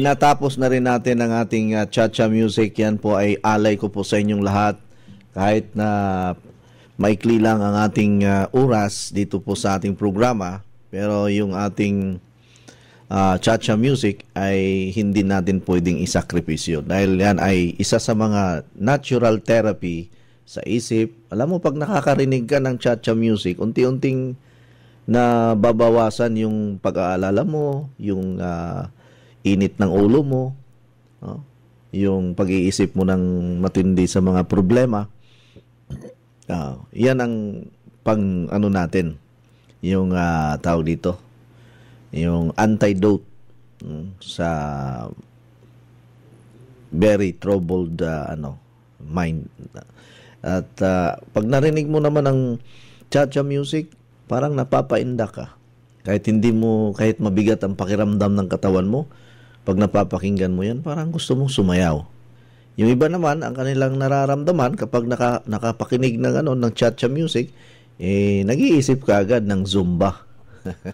tinatapos na rin natin ang ating uh, cha-cha music. Yan po ay alay ko po sa inyong lahat. Kahit na maikli lang ang ating uh, oras dito po sa ating programa. Pero yung ating uh, cha-cha music ay hindi natin pwedeng isakripisyo. Dahil yan ay isa sa mga natural therapy sa isip. Alam mo, pag nakakarinig ka ng cha-cha music, unti-unting na babawasan yung pag-aalala mo, yung uh, init ng ulo mo, no? yung pag-iisip mo ng matindi sa mga problema. Uh, yan ang pang ano natin, yung uh, tawag dito, yung antidote um, sa very troubled uh, ano mind. At uh, pag narinig mo naman ang cha-cha music, parang napapainda ka. Kahit hindi mo, kahit mabigat ang pakiramdam ng katawan mo, pag napapakinggan mo yan, parang gusto mong sumayaw. Yung iba naman, ang kanilang nararamdaman kapag naka, nakapakinig ng, ano, ng cha-cha music, eh, nag-iisip ka agad ng Zumba.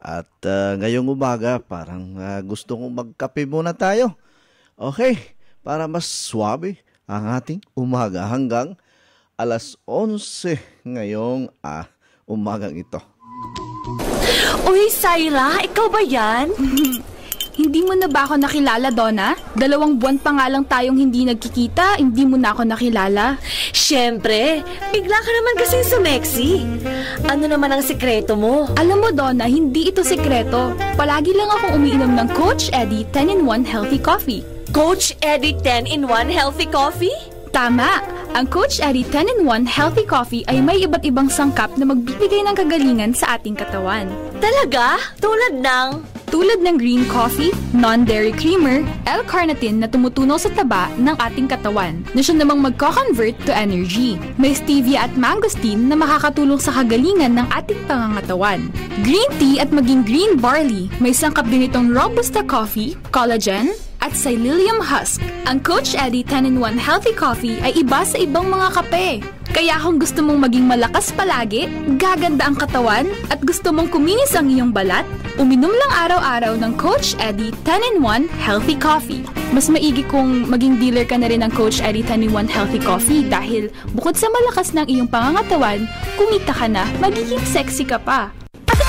At uh, ngayong umaga, parang uh, gusto kong magkape muna tayo. Okay, para mas swabe ang ating umaga hanggang alas 11 ngayong ah, umagang ito. Uy, Syla, ikaw ba yan? Hindi mo na ba ako nakilala, Donna? Dalawang buwan pa nga lang tayong hindi nagkikita, hindi mo na ako nakilala. Siyempre, bigla ka naman kasing sumexy. Ano naman ang sikreto mo? Alam mo, Donna, hindi ito sikreto. Palagi lang akong umiinom ng Coach Eddie 10-in-1 Healthy Coffee. Coach Eddie 10-in-1 Healthy Coffee? Tama! Ang Coach Eddie 10-in-1 Healthy Coffee ay may iba't ibang sangkap na magbibigay ng kagalingan sa ating katawan. Talaga? Tulad ng tulad ng green coffee, non-dairy creamer, L-carnitine na tumutunaw sa taba ng ating katawan na siya namang magko-convert to energy. May stevia at mangosteen na makakatulong sa kagalingan ng ating pangangatawan. Green tea at maging green barley, may sangkap din itong Robusta coffee, collagen, at Psyllium Husk. Ang Coach Eddie 10-in-1 Healthy Coffee ay iba sa ibang mga kape. Kaya kung gusto mong maging malakas palagi, gaganda ang katawan, at gusto mong kuminis ang iyong balat, uminom lang araw-araw ng Coach Eddie 10-in-1 Healthy Coffee. Mas maigi kung maging dealer ka na rin ng Coach Eddie 10-in-1 Healthy Coffee dahil bukod sa malakas ng iyong pangangatawan, kumita ka na, magiging sexy ka pa.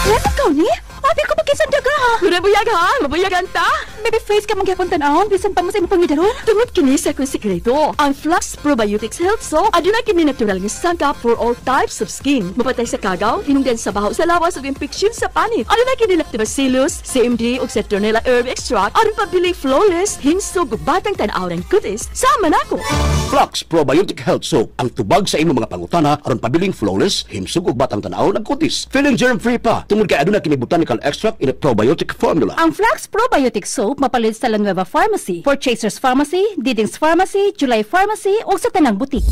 Clem, ikaw ni? Ate ko magisan daga ha. Gura buyag ha, mabuyagan ta. Baby face ka magyapon tanawon, bisan pa mo sa imong pangidaron. Tungod kini sa kong sikreto. Ang Flux Probiotics Health Soap aduna kini natural nga sangkap for all types of skin. Mapatay sa kagaw, hinungdan sa baho sa lawas ug infeksyon sa panit. Aduna kini lactobacillus, CMD ug citronella herb extract aron pabili flawless, hinsog ug batang tan-aw ng kutis. Sama nako. Flux Probiotic Health Soap ang tubag sa imong mga pangutana aron pabiling flawless, himsog ug batang tan-aw ng kutis. Feeling germ free pa tungod kay aduna kini botanical extract in a probiotic formula. Ang Flax Probiotic Soap mapalit sa La Nueva Pharmacy, Purchasers Pharmacy, Diding's Pharmacy, July Pharmacy o sa tanang butik.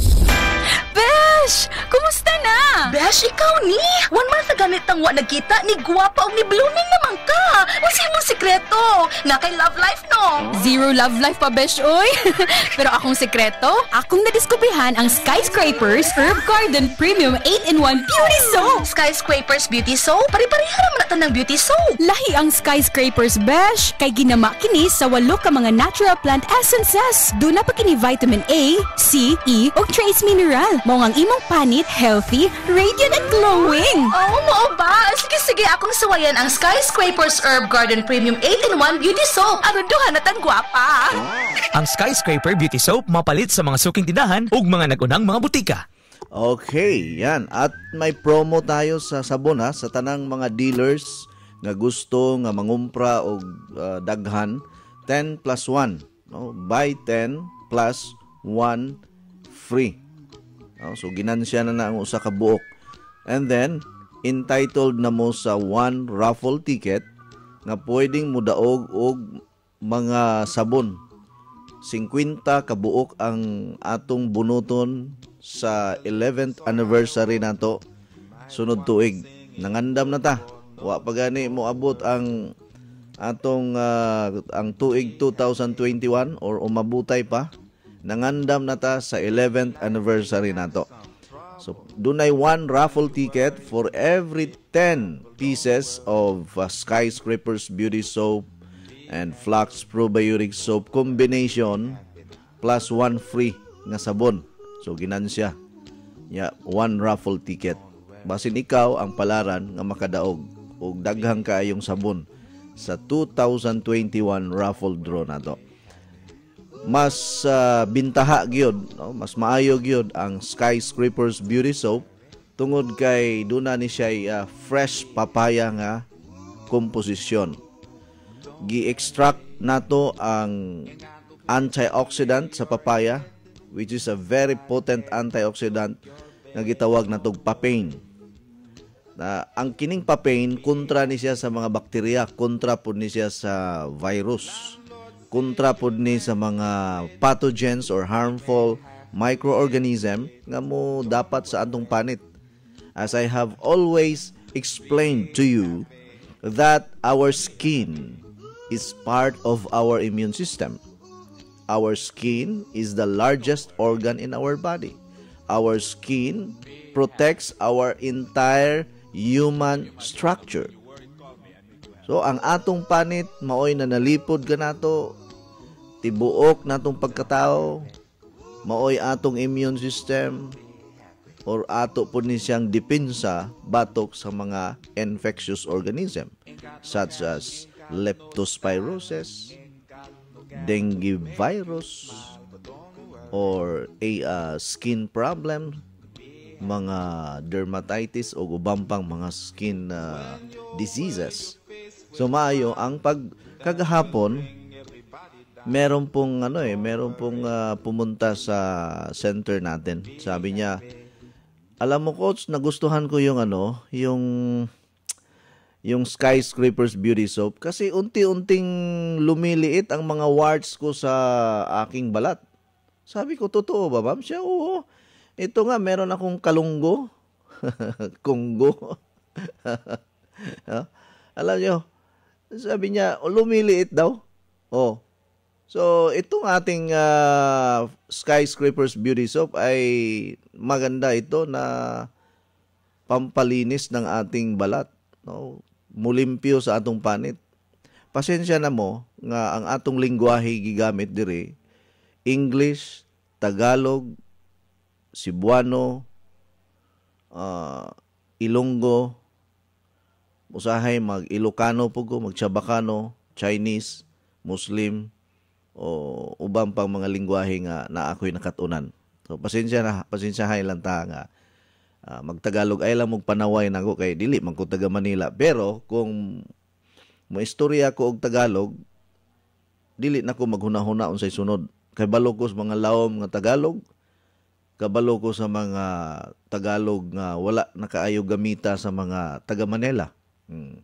Besh! Kumusta na? Besh, ikaw ni! One month na ganit ang wa nagkita ni Guwapa o ni Blooming naman ka! Wala mo sikreto! Nga kay love life, no? Zero love life pa, Besh, oy! Pero akong sikreto, akong nadiskubrihan ang Skyscrapers Herb Garden Premium 8-in-1 Beauty Soap! Skyscrapers Beauty Soap? Pari-parihan naman natin ng beauty soap! Lahi ang Skyscrapers, Besh! Kay ginama kini sa walo ka mga natural plant essences. Doon na pa kini vitamin A, C, E, o trace mineral. Mao ang imong panit, healthy, radiant at glowing. Oo, oh, ba? Sige, sige, akong sawayan ang Skyscrapers Herb Garden Premium 8-in-1 Beauty Soap. Aron duha na tan gwapa. Ang Skyscraper Beauty Soap mapalit sa mga suking tindahan ug mga nagunang mga butika. Okay, yan. At may promo tayo sa sabon ha, sa tanang mga dealers nga gusto nga mangumpra og uh, daghan 10 plus 1. No? Buy 10 plus 1 free. No? So ginansya na na ang usa ka buok. And then entitled na mo sa one raffle ticket nga pwedeng mudaog og mga sabon. 50 kabuok ang atong bunuton sa 11th anniversary nato sunod tuig. Nangandam na ta. Wa pa gani mo abot ang atong uh, ang tuig 2021 or umabutay pa nangandam na ta sa 11th anniversary nato so dunay one raffle ticket for every 10 pieces of uh, skyscrapers beauty soap and Flax Probiotic Soap combination plus one free nga sabon. So ginansya. Ya, one raffle ticket. Basin ikaw ang palaran nga makadaog og daghang kaayong sabon sa 2021 raffle draw na to. Mas ah, bintaha gyud, no? mas maayo gyud ang Skyscrapers Beauty Soap tungod kay duna ni siya ah, fresh papaya nga komposisyon. Gi-extract nato ang antioxidant sa papaya which is a very potent antioxidant nga gitawag natog papain. Na ang kining papain kontra ni siya sa mga bakterya, kontra pud ni siya sa virus, kontra pud ni sa mga pathogens or harmful microorganism nga mo dapat sa atong panit. As I have always explained to you that our skin is part of our immune system. Our skin is the largest organ in our body. Our skin protects our entire human structure. So ang atong panit maoy na nalipod ka nato tibuok natong pagkatao maoy atong immune system or ato po ni siyang depensa batok sa mga infectious organism such as leptospirosis, dengue virus, or a uh, skin problem, mga dermatitis o ubang pang mga skin uh, diseases. So maayo ang pag kagahapon meron pong ano eh, meron pong uh, pumunta sa center natin. Sabi niya, alam mo coach, nagustuhan ko yung ano, yung yung Skyscrapers Beauty Soap kasi unti-unting lumiliit ang mga warts ko sa aking balat. Sabi ko, totoo ba, ma'am? Siya, oo. Ito nga, meron akong kalunggo. Kunggo. Ha? Alam nyo, sabi niya, lumiliit daw. Oh. So, itong ating ah, Skyscrapers Beauty Soap ay maganda ito na pampalinis ng ating balat. No? Mulimpyo sa atong panit. Pasensya na mo nga ang atong lingwahe gigamit dire English, Tagalog, Cebuano, ah, Ilonggo, usahay mag Ilocano po ko, mag Chabacano, Chinese, Muslim, o ubang pang mga lingwahe nga na ako'y nakatunan. So pasensya na, pasensyahay lang ta nga ah, magtagalog ay lang mong panaway nako kay dili man ko taga Manila. Pero kung maistorya ko og Tagalog, dili na ko maghuna-huna unsay sunod. Kay balo ko sa mga lawom nga Tagalog, kabalo ko sa mga Tagalog nga wala nakaayo gamita sa mga taga Manila. Hmm.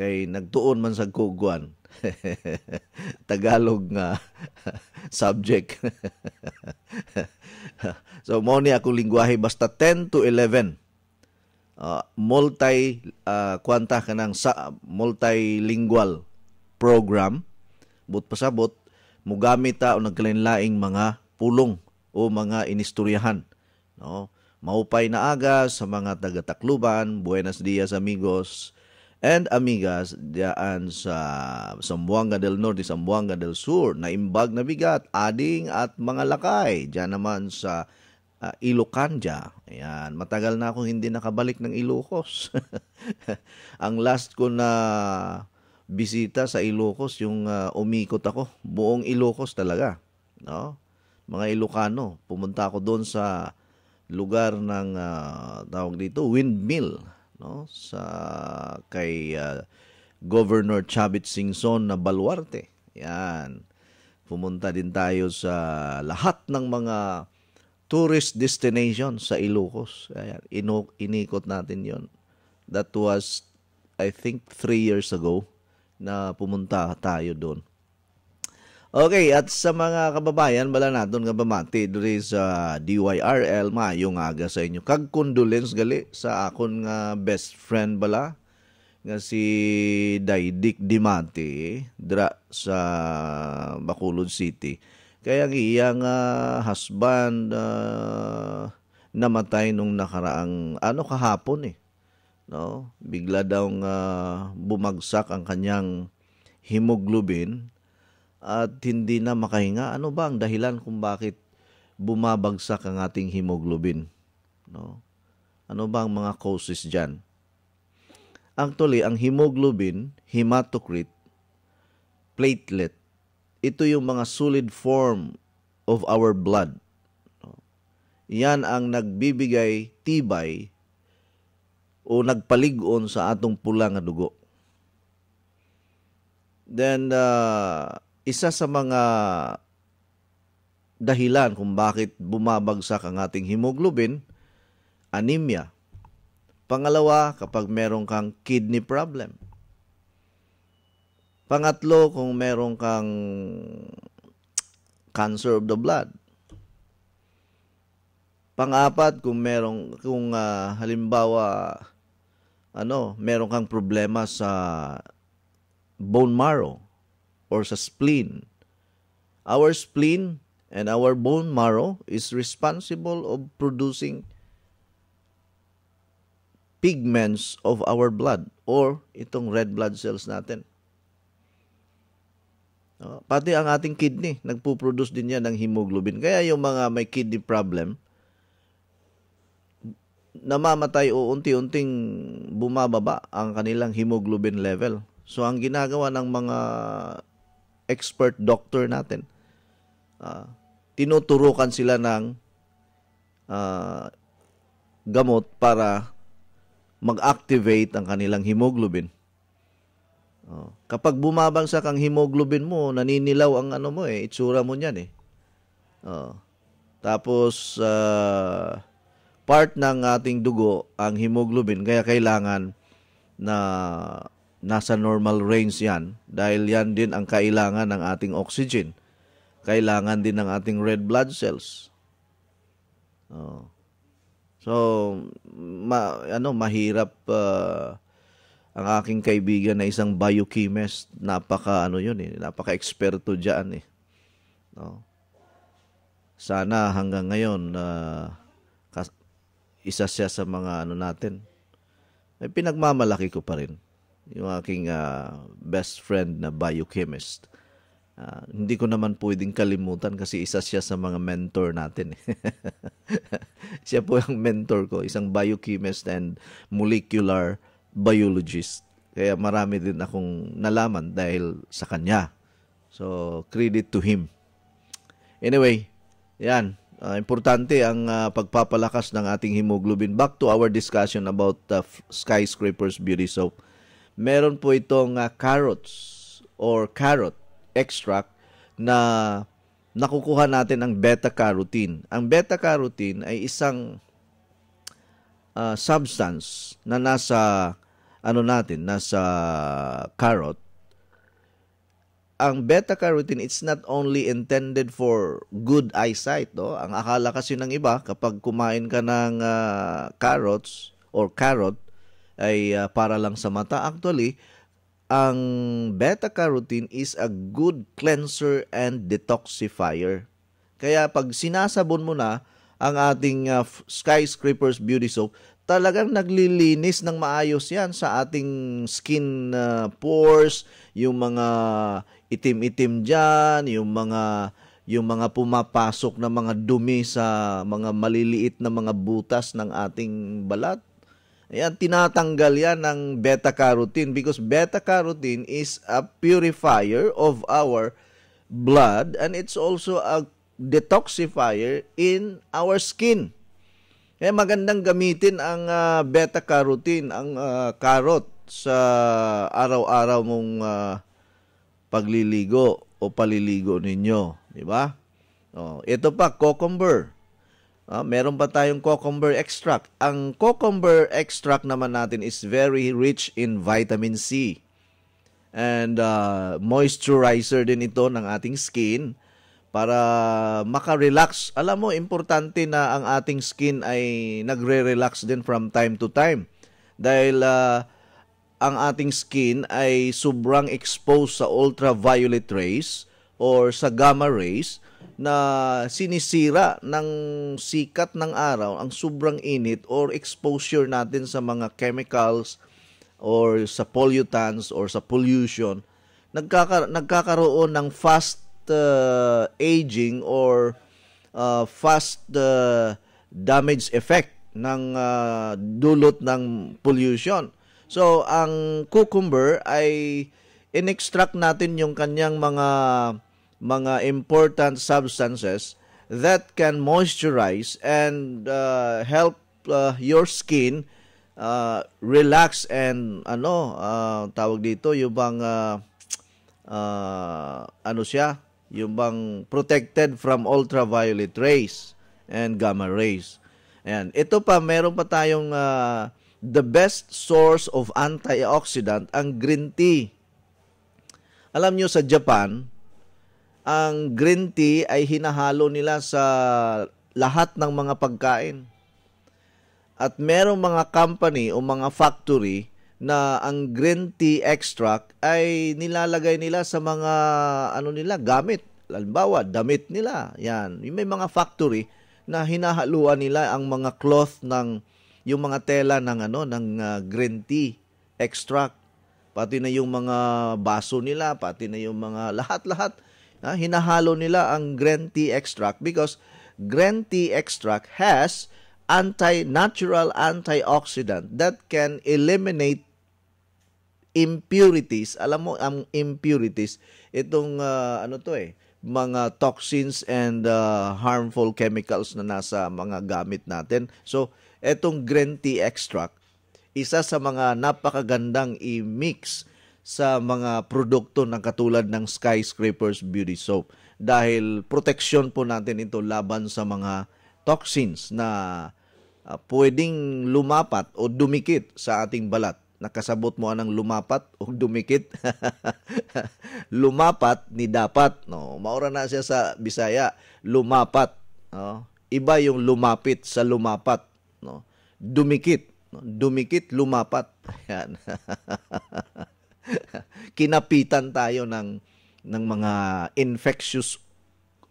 Kay nagtuon man sa kuguan. Tagalog nga subject. so mo ni ako lingwahe basta 10 to 11. Uh, multi uh, kwanta kanang sa multilingual program but pasabot mugamit ta og nagkalain-laing mga pulong o mga inistoryahan no maupay na aga sa mga taga Tacloban buenos dias amigos and amigas diyan sa Zamboanga del Norte, Zamboanga del Sur, na imbag na bigat, ading at mga lakay. Diyan naman sa uh, Ilocanja. Ayan, matagal na akong hindi nakabalik ng Ilocos. Ang last ko na bisita sa Ilocos, yung uh, umikot ako, buong Ilocos talaga. No? Mga Ilocano, pumunta ako doon sa lugar ng uh, tawag dito, windmill no sa kay uh, Governor Chavit Singson na Baluarte. Yan. Pumunta din tayo sa lahat ng mga tourist destination sa Ilocos. Ayan, ino, inikot natin yon. That was, I think, three years ago na pumunta tayo doon. Okay, at sa mga kababayan, bala naton nga bamati diri sa DYRL maayong aga sa inyo. Kag condolence gali sa akon nga best friend bala nga si Daidik Dimati dra sa Bacolod City. Kaya ang iyang uh, husband uh, namatay nung nakaraang ano kahapon eh. No? Bigla daw uh, bumagsak ang kanyang hemoglobin at hindi na makahinga. Ano ba ang dahilan kung bakit bumabagsak ang ating hemoglobin? No? Ano ba ang mga causes dyan? Actually, ang hemoglobin, hematocrit, platelet, ito yung mga solid form of our blood. No? Yan ang nagbibigay tibay o nagpaligon sa atong pula nga dugo. Then, uh, isa sa mga dahilan kung bakit bumabagsak ang ating hemoglobin, anemia. Pangalawa, kapag meron kang kidney problem. Pangatlo, kung meron kang cancer of the blood. Pangapat, kung meron kung uh, halimbawa ano, meron kang problema sa bone marrow or sa spleen. Our spleen and our bone marrow is responsible of producing pigments of our blood or itong red blood cells natin. Pati ang ating kidney, nagpo-produce din yan ng hemoglobin. Kaya yung mga may kidney problem, namamatay o unti-unting bumababa ang kanilang hemoglobin level. So ang ginagawa ng mga expert doctor natin, uh, tinuturukan sila ng uh, gamot para mag-activate ang kanilang hemoglobin. Oh. Kapag bumabagsak ang hemoglobin mo, naninilaw ang ano mo eh, itsura mo niyan eh. Oh. Tapos uh, part ng ating dugo ang hemoglobin kaya kailangan na nasa normal range yan dahil yan din ang kailangan ng ating oxygen. Kailangan din ng ating red blood cells. Oh. So, ma, ano, mahirap uh, ang aking kaibigan na isang biochemist. Napaka, ano yun eh, napaka-eksperto dyan eh. No? Sana hanggang ngayon, uh, isa siya sa mga ano natin. Ay pinagmamalaki ko pa rin yung aking uh, best friend na biochemist. Uh, hindi ko naman pwedeng kalimutan kasi isa siya sa mga mentor natin. Eh. siya po ang mentor ko, isang biochemist and molecular biologist. Kaya marami din akong nalaman dahil sa kanya. So, credit to him. Anyway, yan. Uh, importante ang uh, pagpapalakas ng ating hemoglobin. Back to our discussion about uh, skyscrapers beauty soap. Meron po itong uh, carrots or carrot extract na nakukuha natin ang beta-carotene. Ang beta-carotene ay isang uh, substance na nasa ano natin, nasa carrot. Ang beta-carotene it's not only intended for good eyesight, no? Ang akala kasi ng iba kapag kumain ka ng uh, carrots or carrot ay uh, para lang sa mata. Actually, ang beta-carotene is a good cleanser and detoxifier. Kaya pag sinasabon mo na ang ating uh, skyscrapers beauty soap, talagang naglilinis ng maayos yan sa ating skin uh, pores, yung mga itim-itim dyan, yung mga yung mga pumapasok na mga dumi sa mga maliliit na mga butas ng ating balat Ayan, tinatanggal yan ng beta-carotene because beta-carotene is a purifier of our blood and it's also a detoxifier in our skin. Kaya magandang gamitin ang uh, beta-carotene, ang uh, carrot sa araw-araw mong uh, pagliligo o paliligo ninyo, di ba? Oh, ito pa cucumber. Uh, meron pa tayong cucumber extract. Ang cucumber extract naman natin is very rich in vitamin C. And uh, moisturizer din ito ng ating skin para maka-relax. Alam mo, importante na ang ating skin ay nagre-relax din from time to time. Dahil uh, ang ating skin ay sobrang exposed sa ultraviolet rays or sa gamma rays na sinisira ng sikat ng araw ang sobrang init or exposure natin sa mga chemicals or sa pollutants or sa pollution nagkaka- nagkakaroon ng fast uh, aging or uh, fast uh, damage effect ng uh, dulot ng pollution. So, ang cucumber ay in-extract natin yung kanyang mga mga important substances that can moisturize and uh, help uh, your skin uh, relax and ano uh, tawag dito yung bang uh, uh, ano siya yung bang protected from ultraviolet rays and gamma rays. Ayan. Ito pa, meron pa tayong uh, the best source of antioxidant, ang green tea. Alam nyo sa Japan, ang green tea ay hinahalo nila sa lahat ng mga pagkain. At merong mga company o mga factory na ang green tea extract ay nilalagay nila sa mga ano nila gamit. Halimbawa, damit nila. Yan. May mga factory na hinahaluan nila ang mga cloth ng yung mga tela ng ano ng uh, green tea extract pati na yung mga baso nila pati na yung mga lahat-lahat uh, hinahalo nila ang green tea extract because green tea extract has anti-natural antioxidant that can eliminate impurities alam mo ang impurities itong uh, ano to eh mga toxins and uh, harmful chemicals na nasa mga gamit natin. So, etong green tea extract, isa sa mga napakagandang i-mix sa mga produkto ng katulad ng Skyscrapers Beauty Soap. Dahil proteksyon po natin ito laban sa mga toxins na uh, pwedeng lumapat o dumikit sa ating balat. Nakasabot mo anang lumapat o dumikit. Lumapat ni dapat no? Maura na siya sa Bisaya. Lumapat no? Iba yung lumapit sa lumapat no? Dumikit no? dumikit lumapat. Yan kinapitan tayo ng ng mga infectious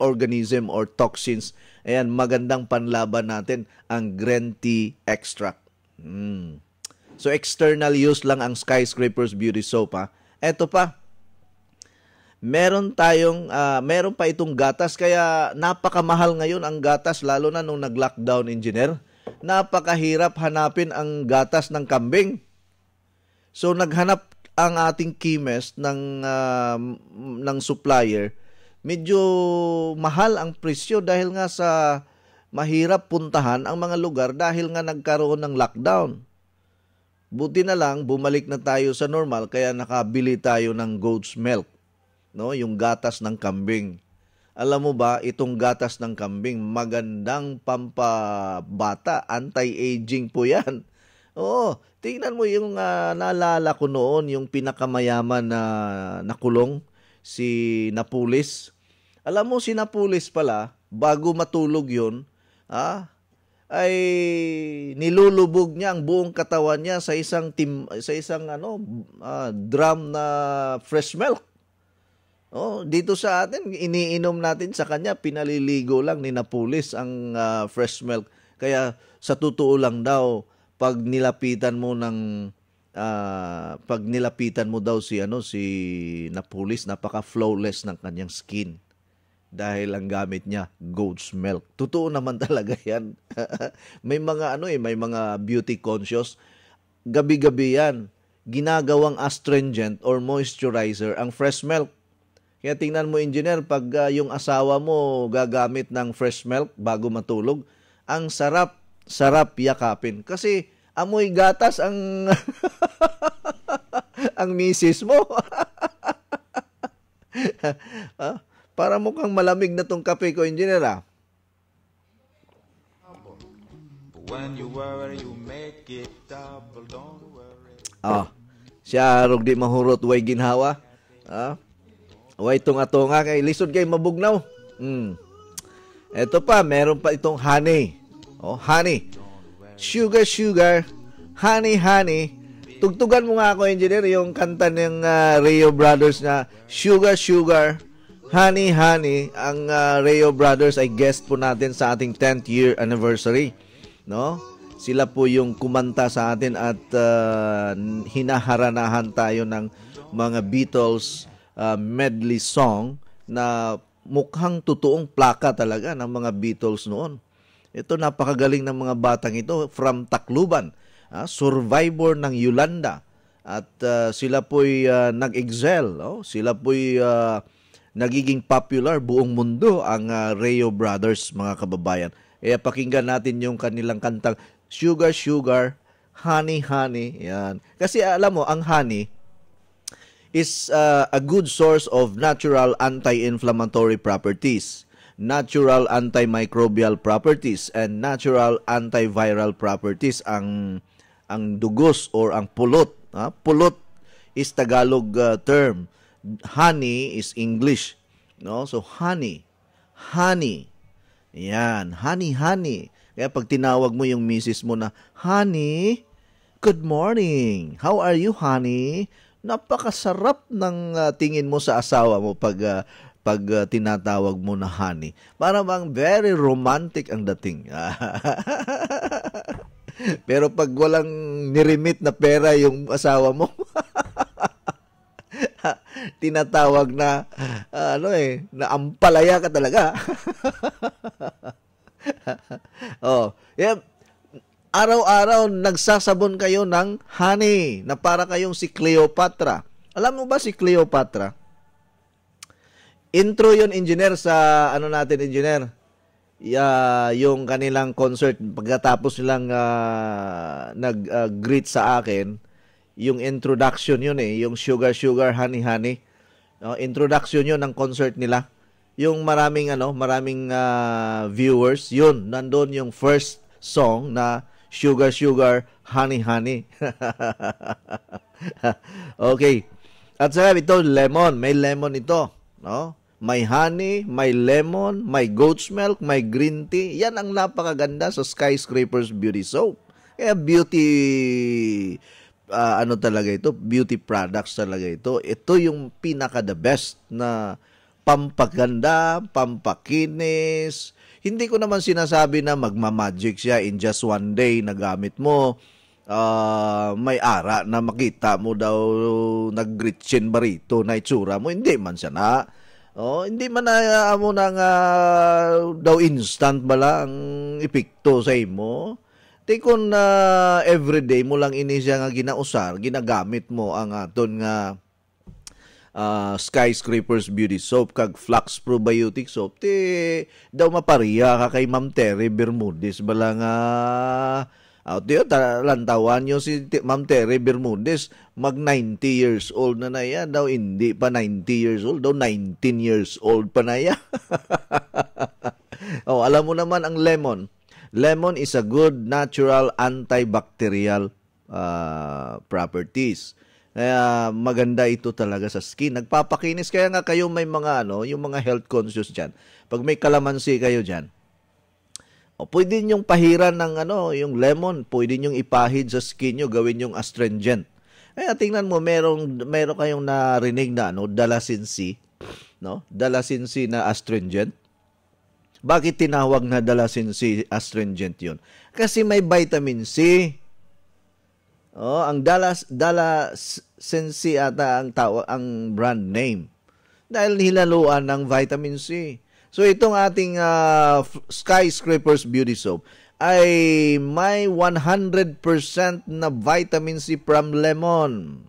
organism or toxins ayan magandang panlaban natin ang green tea extract mm. So external use lang ang Skyscrapers Beauty Soap ha. Eto pa. Meron tayong uh, meron pa itong gatas kaya napakamahal ngayon ang gatas lalo na nung nag-lockdown engineer. Napakahirap hanapin ang gatas ng kambing. So naghanap ang ating chemist ng uh, ng supplier. Medyo mahal ang presyo dahil nga sa mahirap puntahan ang mga lugar dahil nga nagkaroon ng lockdown. Buti na lang bumalik na tayo sa normal kaya nakabili tayo ng goat's milk, no? Yung gatas ng kambing. Alam mo ba, itong gatas ng kambing magandang pampabata, anti-aging po 'yan. Oo, tingnan mo yung uh, naalala ko noon, yung pinakamayaman na nakulong si Napulis. Alam mo si Napulis pala, bago matulog 'yon, ah, ay nilulubog niya ang buong katawan niya sa isang tim sa isang ano uh, drum na fresh milk. Oh, dito sa atin iniinom natin sa kanya pinaliligo lang ni Napulis ang uh, fresh milk. Kaya sa totoo lang daw pag nilapitan mo ng uh, pag nilapitan mo daw si ano si Napulis napaka flawless ng kanyang skin dahil ang gamit niya goat's milk. Totoo naman talaga 'yan. may mga ano eh, may mga beauty conscious gabi-gabi 'yan ginagawang astringent or moisturizer ang fresh milk. Kaya tingnan mo engineer pag uh, yung asawa mo gagamit ng fresh milk bago matulog, ang sarap sarap yakapin kasi amoy gatas ang ang misis mo. ah, para mukhang malamig na tong kape ko, engineer ah. When you worry, you make it double, don't worry. Ah, siya rog di mahurot way ginhawa. Ah, way tong ato nga kay lisod kay mabugnaw. Hmm. Ito pa, meron pa itong honey. Oh, honey. Sugar, sugar. Honey, honey. Tugtugan mo nga ako, engineer, yung kanta ng uh, Rio Brothers na Sugar, Sugar. Honey Honey, ang uh, Rayo Brothers ay guest po natin sa ating 10th year anniversary, no? Sila po yung kumanta sa atin at uh, hinaharanahan tayo ng mga Beatles uh, medley song na mukhang totoong plaka talaga ng mga Beatles noon. Ito napakagaling ng mga batang ito from Tacloban, ah, survivor ng Yolanda. At ah, sila po'y ah, nag-excel, oh? sila po'y ah, nagiging popular buong mundo ang ah, Rayo Brothers mga kababayan. Kaya pakinggan natin yung kanilang kantang Sugar Sugar, Honey Honey. Yan. Kasi alam mo, ang honey, is uh, a good source of natural anti-inflammatory properties, natural antimicrobial properties, and natural antiviral properties ang ang dugos or ang pulot. Ha? Pulot is Tagalog uh, term. Honey is English. No? So honey. Honey. Yan, honey, honey. Kaya pag tinawag mo yung misis mo na, Honey, good morning. How are you, honey? napakasarap ng uh, tingin mo sa asawa mo pag uh, pag uh, tinatawag mo na honey. Para bang very romantic ang dating. Pero pag walang niremit na pera yung asawa mo, tinatawag na uh, ano eh, na ampalaya ka talaga. oh, yeah, araw-araw nagsasabon kayo ng honey na para kayong si Cleopatra. Alam mo ba si Cleopatra? Intro yon engineer sa ano natin engineer. Uh, yung kanilang concert pagkatapos nilang uh, nag-greet sa akin, yung introduction yun eh, yung Sugar Sugar Honey Honey. Uh, introduction yun ng concert nila. Yung maraming ano, maraming uh, viewers, yun, nandoon yung first song na sugar, sugar, honey, honey. okay. At saka ito, lemon. May lemon ito. No? May honey, may lemon, may goat's milk, may green tea. Yan ang napakaganda sa Skyscrapers Beauty Soap. Kaya beauty, uh, ano talaga ito, beauty products talaga ito. Ito yung pinaka the best na pampaganda, pampakinis, hindi ko naman sinasabi na magmamagic siya in just one day na gamit mo. Uh, may ara na makita mo daw nag-gritchen barito na itsura mo. Hindi man siya na. Oh, hindi man na uh, mo nang uh, daw instant bala ang epekto sa imo. Tikon na uh, everyday mo lang ini siya nga ginausar, ginagamit mo ang aton nga uh, skyscrapers beauty soap kag flux probiotic soap ti daw mapariya ka kay Ma'am Terry Bermudez bala nga uh, tiyo, lantawan nyo si Ma'am Terry Bermudez. Mag 90 years old na na yan. Daw hindi pa 90 years old. Daw 19 years old pa na yan. Oh alam mo naman ang lemon. Lemon is a good natural antibacterial uh, properties. Kaya maganda ito talaga sa skin. Nagpapakinis. Kaya nga kayo may mga ano, yung mga health conscious diyan. Pag may kalamansi kayo diyan, o pwede niyo pahiran ng ano, yung lemon, pwede niyo ipahid sa skin niyo, gawin yung astringent. Kaya tingnan mo, merong meron kayong narinig na ano, dalasinsi, no? Dalasinsi na astringent. Bakit tinawag na dalasinsi astringent 'yon? Kasi may vitamin C. Oh, ang Dallas Dala Sensi ata ang tawa ang brand name dahil hilaluan ng vitamin C. So itong ating uh, Skyscrapers Beauty Soap ay may 100% na vitamin C from lemon.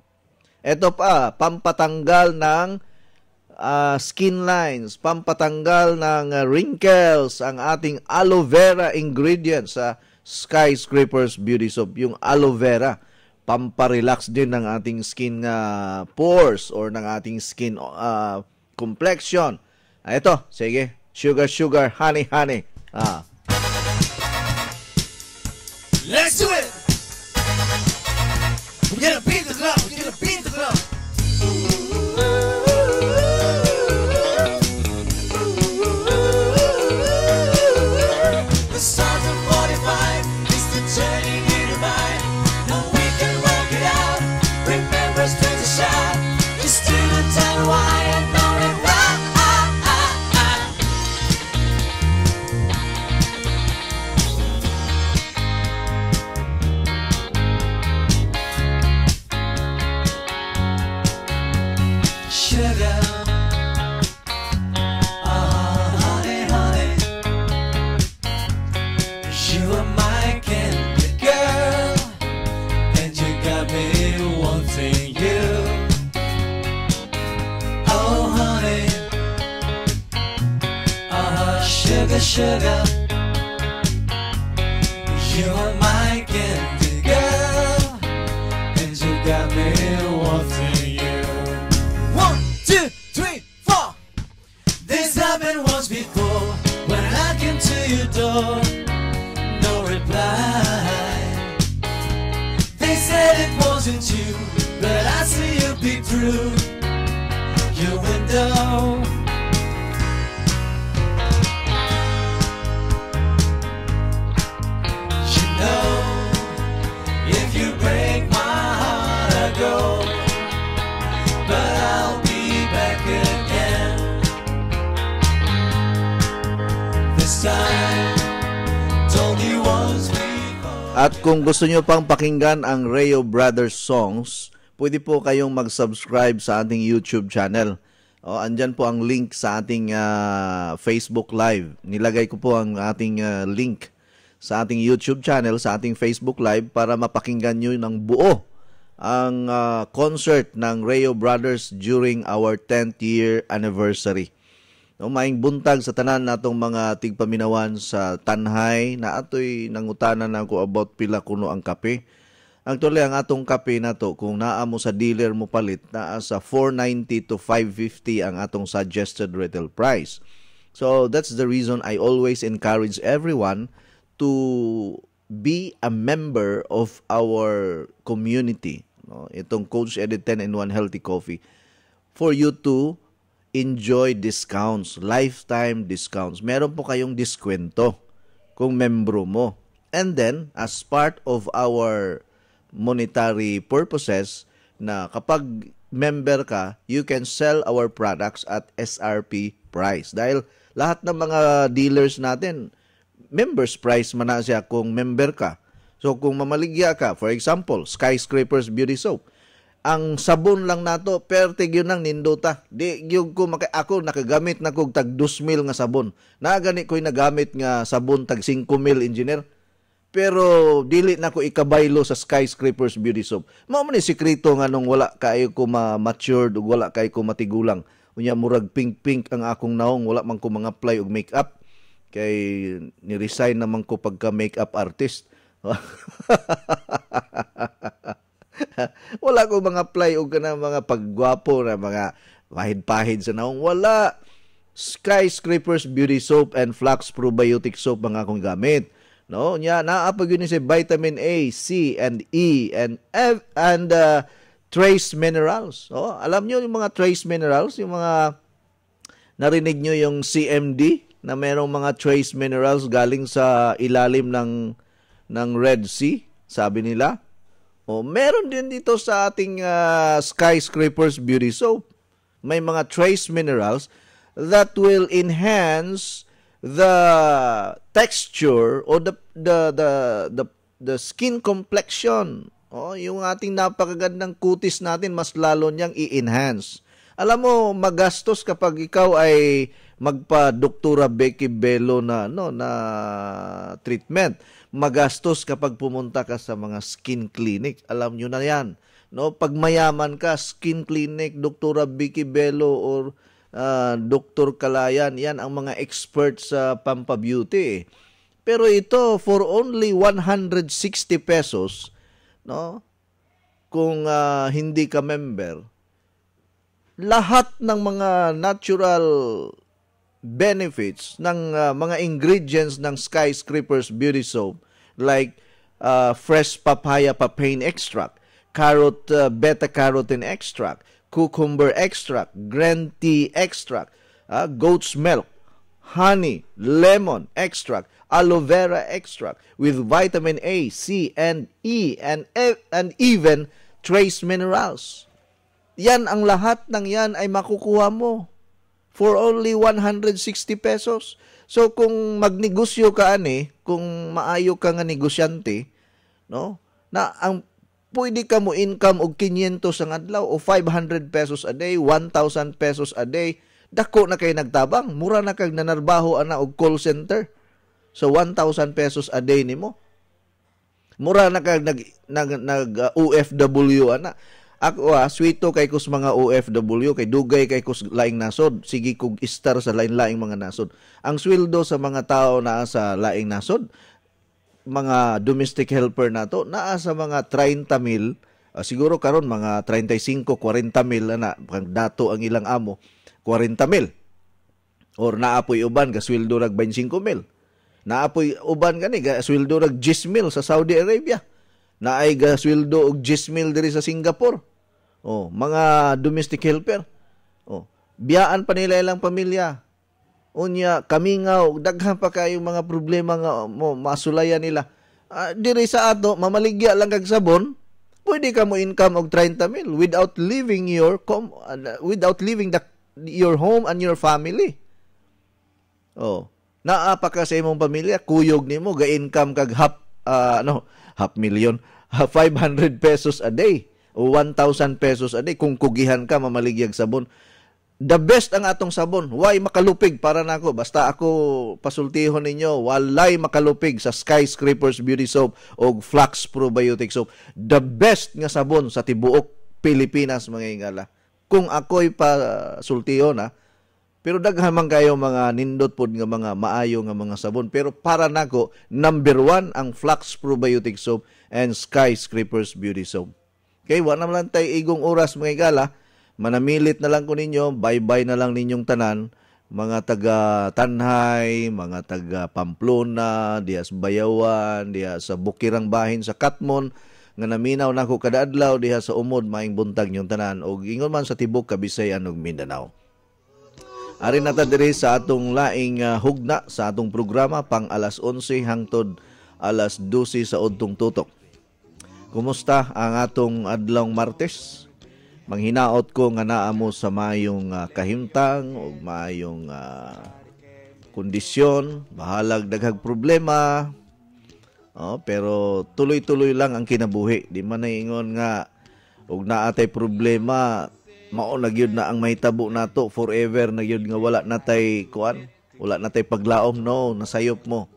Ito pa, pampatanggal ng uh, skin lines, pampatanggal ng uh, wrinkles, ang ating aloe vera ingredients sa Skyscrapers Beauty Soap, yung aloe vera pamparelax din ng ating skin uh, pores or ng ating skin uh, complexion. Ah, ito, sige. Sugar, sugar, honey, honey. Ah. Let's do it! We're gonna beat Sugar, sugar. You're my candy girl. And you got me wanting you. One, two, three, four. This happened once before. When I came to your door, no reply. They said it wasn't you, but I see you peek through your window. At kung gusto nyo pang pakinggan ang Rayo Brothers songs, pwede po kayong mag-subscribe sa ating YouTube channel. O, andyan po ang link sa ating ah, Facebook Live. Nilagay ko po ang ating ah, link sa ating YouTube channel, sa ating Facebook Live para mapakinggan nyo ng buo ang ah, concert ng Rayo Brothers during our 10th year anniversary. No, maing buntag sa tanan natong mga tigpaminawan sa Tanhay na atoy nangutanan na ako about pila kuno ang kape. Actually, ang atong kape na to, kung naa mo sa dealer mo palit, naa sa 490 to 550 ang atong suggested retail price. So, that's the reason I always encourage everyone to be a member of our community. No? Itong Coach Edit 10 in 1 Healthy Coffee for you to enjoy discounts, lifetime discounts. Meron po kayong diskwento kung membro mo. And then, as part of our monetary purposes, na kapag member ka, you can sell our products at SRP price. Dahil lahat ng mga dealers natin, members price man na siya kung member ka. So kung mamaligya ka, for example, Skyscrapers Beauty Soap, ang sabon lang nato pertig yun ang nindota di yung ko maka, ako nakagamit na kog tag 2,000 nga sabon. Na gani ko'y nagamit nga sabon tag 5,000 engineer. Pero dili na ko ikabaylo sa skyscrapers beauty soap. Mao man ni sikreto nga nung wala kayo ko ma-matured ug wala kayo ko matigulang. Unya murag pink pink ang akong naong wala man ko mga apply og makeup. Kay ni-resign naman ko pagka makeup artist wala ko mga apply og kana mga paggwapo na mga pahid-pahid sa naong wala. Skyscrapers beauty soap and flax probiotic soap mga akong gamit. No nya naa pa gyud ni si vitamin A C and E and F and uh, trace minerals. Oh alam niyo yung mga trace minerals yung mga narinig nyo yung CMD na merong mga trace minerals galing sa ilalim ng ng Red Sea sabi nila o, meron din dito sa ating ah, skyscrapers beauty soap. May mga trace minerals that will enhance the texture or the the the the, the skin complexion. O, yung ating napakagandang kutis natin mas lalo niyang i-enhance. Alam mo, magastos kapag ikaw ay magpa-doktora Becky Bello na no na treatment magastos kapag pumunta ka sa mga skin clinic. Alam nyo na yan. No, pag mayaman ka, skin clinic, Doktora Vicky Bello or ah, Dr. Kalayan, yan ang mga experts sa Pampa Beauty. Pero ito, for only 160 pesos, no, kung ah, hindi ka member, lahat ng mga natural benefits ng uh, mga ingredients ng Skyscrapers Beauty Soap like uh, fresh papaya papain extract, carrot uh, beta carotene extract, cucumber extract, green tea extract, uh, goat's milk, honey, lemon extract, aloe vera extract with vitamin A, C, and E and e- and even trace minerals. Yan ang lahat ng yan ay makukuha mo for only 160 pesos. So kung magnegosyo ka ani, kung maayo ka nga negosyante, no? Na ang pwede ka mo income og 500 sa adlaw o 500 pesos a day, 1,000 pesos a day, dako na kay nagtabang, mura na kag nanarbaho ana og call center. So 1,000 pesos a day nimo. Mura na kag nag nag, nag uh, OFW ana. Ako ah, swito kay kus mga OFW, kay dugay kay kus laing nasod. Sige kog istar sa lain-laing mga nasod. Ang sweldo sa mga tao naa sa laing nasod, mga domestic helper nato naa sa mga 30 mil ah, siguro karon mga 35 40 mil na pag dato ang ilang amo 40 mil or naapoy uban ga sweldo nag 25 mil naapoy uban gani ga sweldo nag 10 mil sa Saudi Arabia naay ga sweldo og 10 mil diri sa Singapore oh mga domestic helper. Oh biyaan pa nila ilang pamilya. Unya kami nga daghan pa kayo mga problema nga mo masulayan nila. Ah, diri sa ato mamaligya lang kag sabon pwede ka mo income og 30 mil without leaving your com- uh, without leaving the your home and your family. Oh naa ka sa imong pamilya kuyog nimo ga income kag half ah, ano half million 500 pesos a day 1,000 pesos a day kung kugihan ka mamaligyag sabon the best ang atong sabon. Why makalupig para nako? Basta ako pasultihon ninyo, walay makalupig sa Skyscrapers Beauty Soap o Flax Probiotic Soap. The best nga sabon sa tibuok Pilipinas mga ingala. Kung ako'y pasultihon ha, pero daghan man kayo mga nindot pod nga mga maayo nga mga sabon. Pero para nako, number one ang Flax Probiotic Soap and Skyscrapers Beauty Soap. Okay, wala naman lang tayo igong oras mga igala manamilit na lang ko ninyo, bye-bye na lang ninyong tanan, mga taga Tanhay, mga taga Pamplona, diya sa Bayawan, diya sa Bukirang Bahin sa Katmon, nga naminaw na ko kada adlaw diha sa umod maing buntag nyong tanan o ingon man sa tibok Kabisayan ug Mindanao. Ari na diri sa atong laing ah, hugna sa atong programa pang alas 11 hangtod alas 12 sa udtong tutok. Kumusta ang atong adlawng Martes? Manghinaot ko nga naa mo sa mayong ah, kahimtang o mayong ah, kondisyon, bahalag daghag problema. Oh, pero tuloy-tuloy lang ang kinabuhi. Di man ingon nga ug naatay problema, mao na gyud na ang mahitabo nato forever na gyud nga wala natay kuan, wala natay paglaom no, nasayop mo.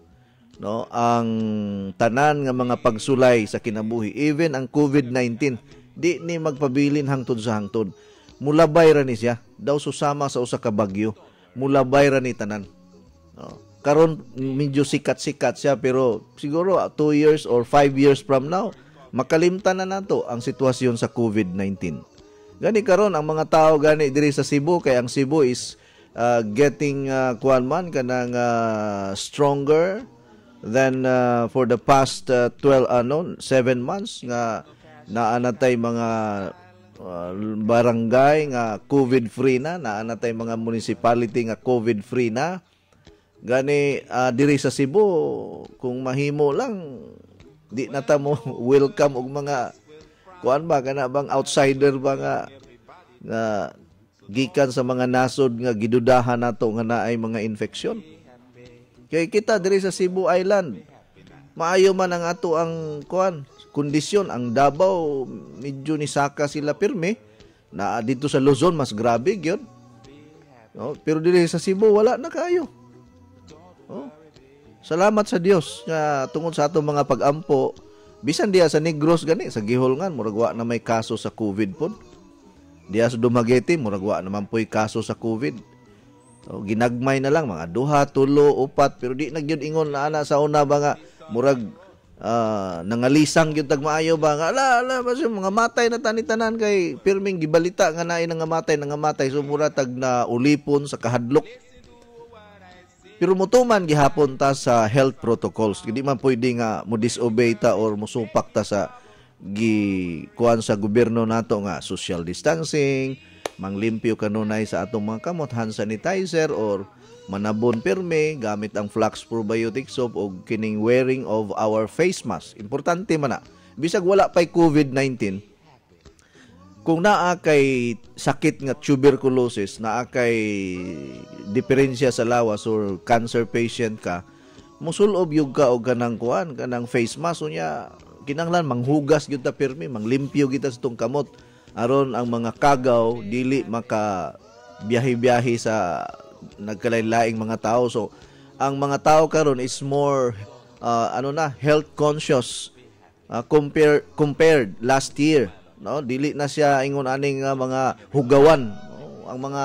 No, ang tanan nga mga pagsulay sa kinabuhi, even ang COVID-19 di ni magpabilin hangtod sa hangtod. Mulabay ra ni siya, daw susama sa usa ka bagyo. Mulabay ra ni tanan. No. Karon medyo sikat-sikat siya pero siguro 2 years or 5 years from now makalimtan na nato ang sitwasyon sa COVID-19. Gani karon ang mga tao gani diri sa Cebu kay ang Cebu is uh, getting uh, kuan man kanang uh, stronger than uh, for the past uh, 12 ano 7 months nga naanatay mga uh, barangay nga COVID free na, naanatay mga municipality nga COVID free na. Gani ah, diri sa Cebu kung mahimo lang di na ta mo welcome og mga kuan ba kana bang outsider ba nga nga gikan sa mga nasod nga gidudahan nato nga naay mga infeksyon. Kay kita diri sa Cebu Island. Maayo man ang ato ang kuan kondisyon. Ang Davao medyo ni saka sila pirme na dito sa Luzon mas grabe gyud. No? pero dili sa Cebu wala na kayo. Oh. salamat sa Dios nga tungod sa atong mga pagampo. Bisan diya sa Negros gani sa Giholngan murag wa na may kaso sa COVID pod diya sa Dumaguete murag wa naman po'y kaso sa COVID Oh, ginagmay na lang mga duha, tulo, upat pero di nagyud ingon na ana sa una ba nga murag ah, nangalisang gyud tag maayo ba nga ala ala basta mga matay na tani-tanan kay pirming gibalita nga naay nga matay nga matay so tag na ulipon sa kahadlok. Pero mutuman gihapon ta sa health protocols hindi man pwede nga mo disobey ta or musupak ta sa gi kuan sa gobyerno nato nga social distancing manglimpyo kanunay sa atong mga kamot hand sanitizer or manabon pirme gamit ang Flux Probiotic Soap o kining wearing of our face mask. Importante man na. Bisag wala pa'y COVID-19, kung naa kay sakit nga tuberculosis, naa kay diferensya sa lawas or cancer patient ka, musulob yug ka og kanang kuan, kanang face mask unya kinanglan manghugas gyud ta pirmi, manglimpyo kita sa tong kamot aron ang mga kagaw dili maka biyahe-biyahe sa nagkalain-laing mga tao. So ang mga tao karon is more uh, ano na health conscious uh, compare compared last year no? Dili na siya ingon aning nga mga hugawan no? ang mga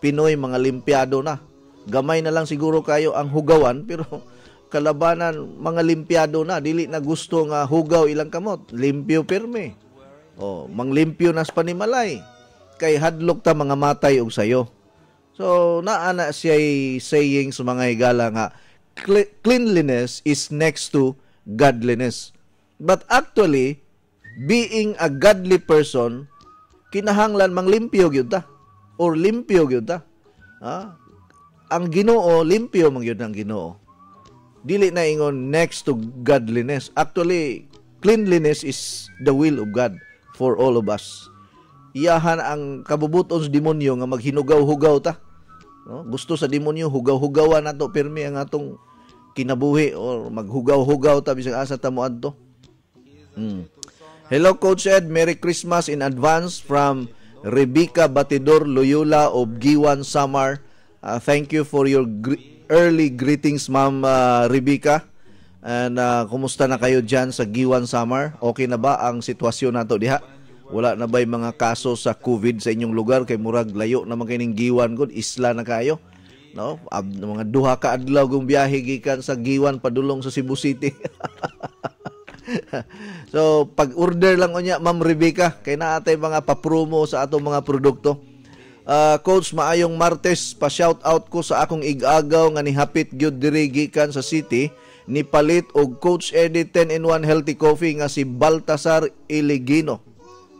Pinoy mga limpyado na. Gamay na lang siguro kayo ang hugawan pero kalabanan mga limpyado na. Dili na gusto nga hugaw ilang kamot. Limpyo pirme oh manglimpyo nas panimalay kay hadlok ta mga matay og sayo. So naana siya saying sa mga higala nga "Cle- cleanliness is next to godliness. But actually being a godly person kinahanglan manglimpyo gyud ta or limpyo gyud ta. Ha? Ang Ginoo limpyo man gyud ang Ginoo. Dili na ingon next to godliness. Actually, cleanliness is the will of God for all of us. Iyahan ang kabubuton sa demonyo nga maghinugaw-hugaw ta. No? Gusto sa demonyo hugaw-hugawan nato pirmi ang atong kinabuhi or maghugaw-hugaw ta bisag asa ta mo adto. Mm. Hello Coach Ed, Merry Christmas in advance from Rebecca Batidor Loyola of Giwan Samar. Uh, thank you for your gr- early greetings Ma'am uh, Rebecca. And uh, kumusta na kayo dyan sa Giwan Samar? Okay na ba ang sitwasyon nato diha? Wala na ba'y mga kaso sa COVID sa inyong lugar kay murag layo naman kining Giwan gud, isla na kayo. No? Ab, mga duha ka adlaw kung biyahe gikan sa Giwan padulong sa Cebu City. so, pag-order lang unya, Ma'am Rebecca, kay naatay mga pa-promo sa atong mga produkto. Uh, Coach, maayong Martes, pa-shout out ko sa akong igagaw nga nihapit gyud diri gikan sa city ni palit og Coach Eddie 10 in 1 healthy coffee nga si Baltasar Iligino.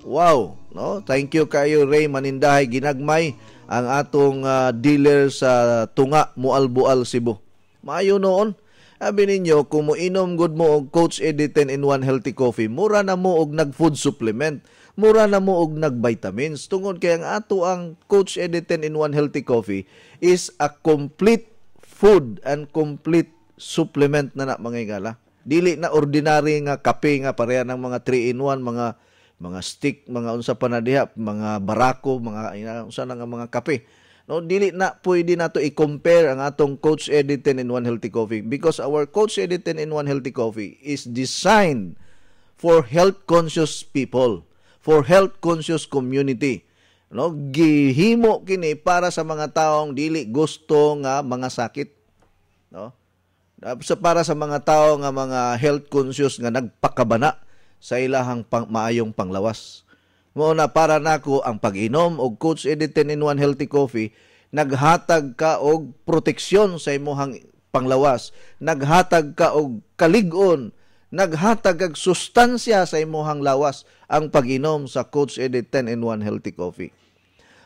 Wow, no? Thank you kayo Ray Manindahay ginagmay ang atong uh, dealer sa Tunga Mualbual Cebu. Maayo noon. Sabi ninyo, kung mo inom good mo og Coach Eddie 10 in 1 healthy coffee, mura na mo og nag-food supplement. Mura na mo og nag-vitamins. Tungod kay ang ato ang Coach Eddie 10 in 1 healthy coffee is a complete food and complete supplement na na mga igala. Dili na ordinary nga kape nga pareha ng mga 3 in 1, mga mga stick, mga unsa pa na diha, mga barako, mga unsa na nga mga kape. No, dili na pwede nato i-compare ang atong Coach 10 in 1 healthy coffee because our Coach 10 in 1 healthy coffee is designed for health conscious people, for health conscious community. No, gihimo kini para sa mga taong dili gusto nga mga sakit. No? Sa para sa mga tao nga mga health conscious nga nagpakabana sa ilahang pang, maayong panglawas. Mo para nako ang pag-inom og Coach Eddie 10 in 1 healthy coffee naghatag ka og proteksyon sa imong panglawas, naghatag ka og kalig-on, naghatag kag sustansya sa imong lawas ang pag-inom sa Coach Eddie 10 in 1 healthy coffee.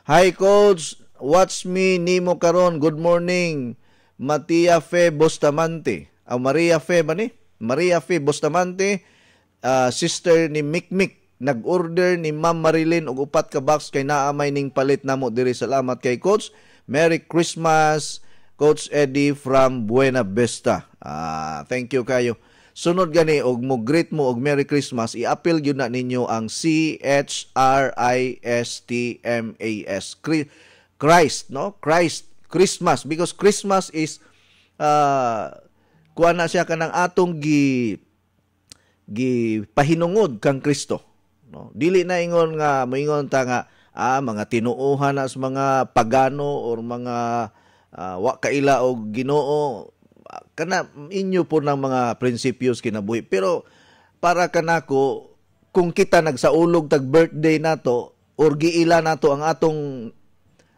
Hi Coach, watch me nimo karon. Good morning. Matia Fe Bustamante. Ah, Maria Fe ba ni? Maria Fe Bustamante, ah, sister ni Mikmik nag-order ni Ma'am Marilyn og upat ka box kay naamay ning palit namo diri. Salamat kay coach. Merry Christmas Coach Eddie from Buena Vista. Ah thank you kayo. Sunod gani og mo greet mo og Merry Christmas. I-appeal gyud na ninyo ang C H R I S T M A S. Chri- Christ no? Christ Christmas. Because Christmas is uh, kuha na siya kanang atong gi gipahinungod kang Kristo. No? Dili na ingon nga moingon ta nga ah mga tinuohan na sa mga pagano or mga ah, wa kaila og Ginoo. Kana inyo po ng mga prinsipyos kinabuhi. Pero para kanako kung kita nagsaulog tag birthday nato or giila nato ang atong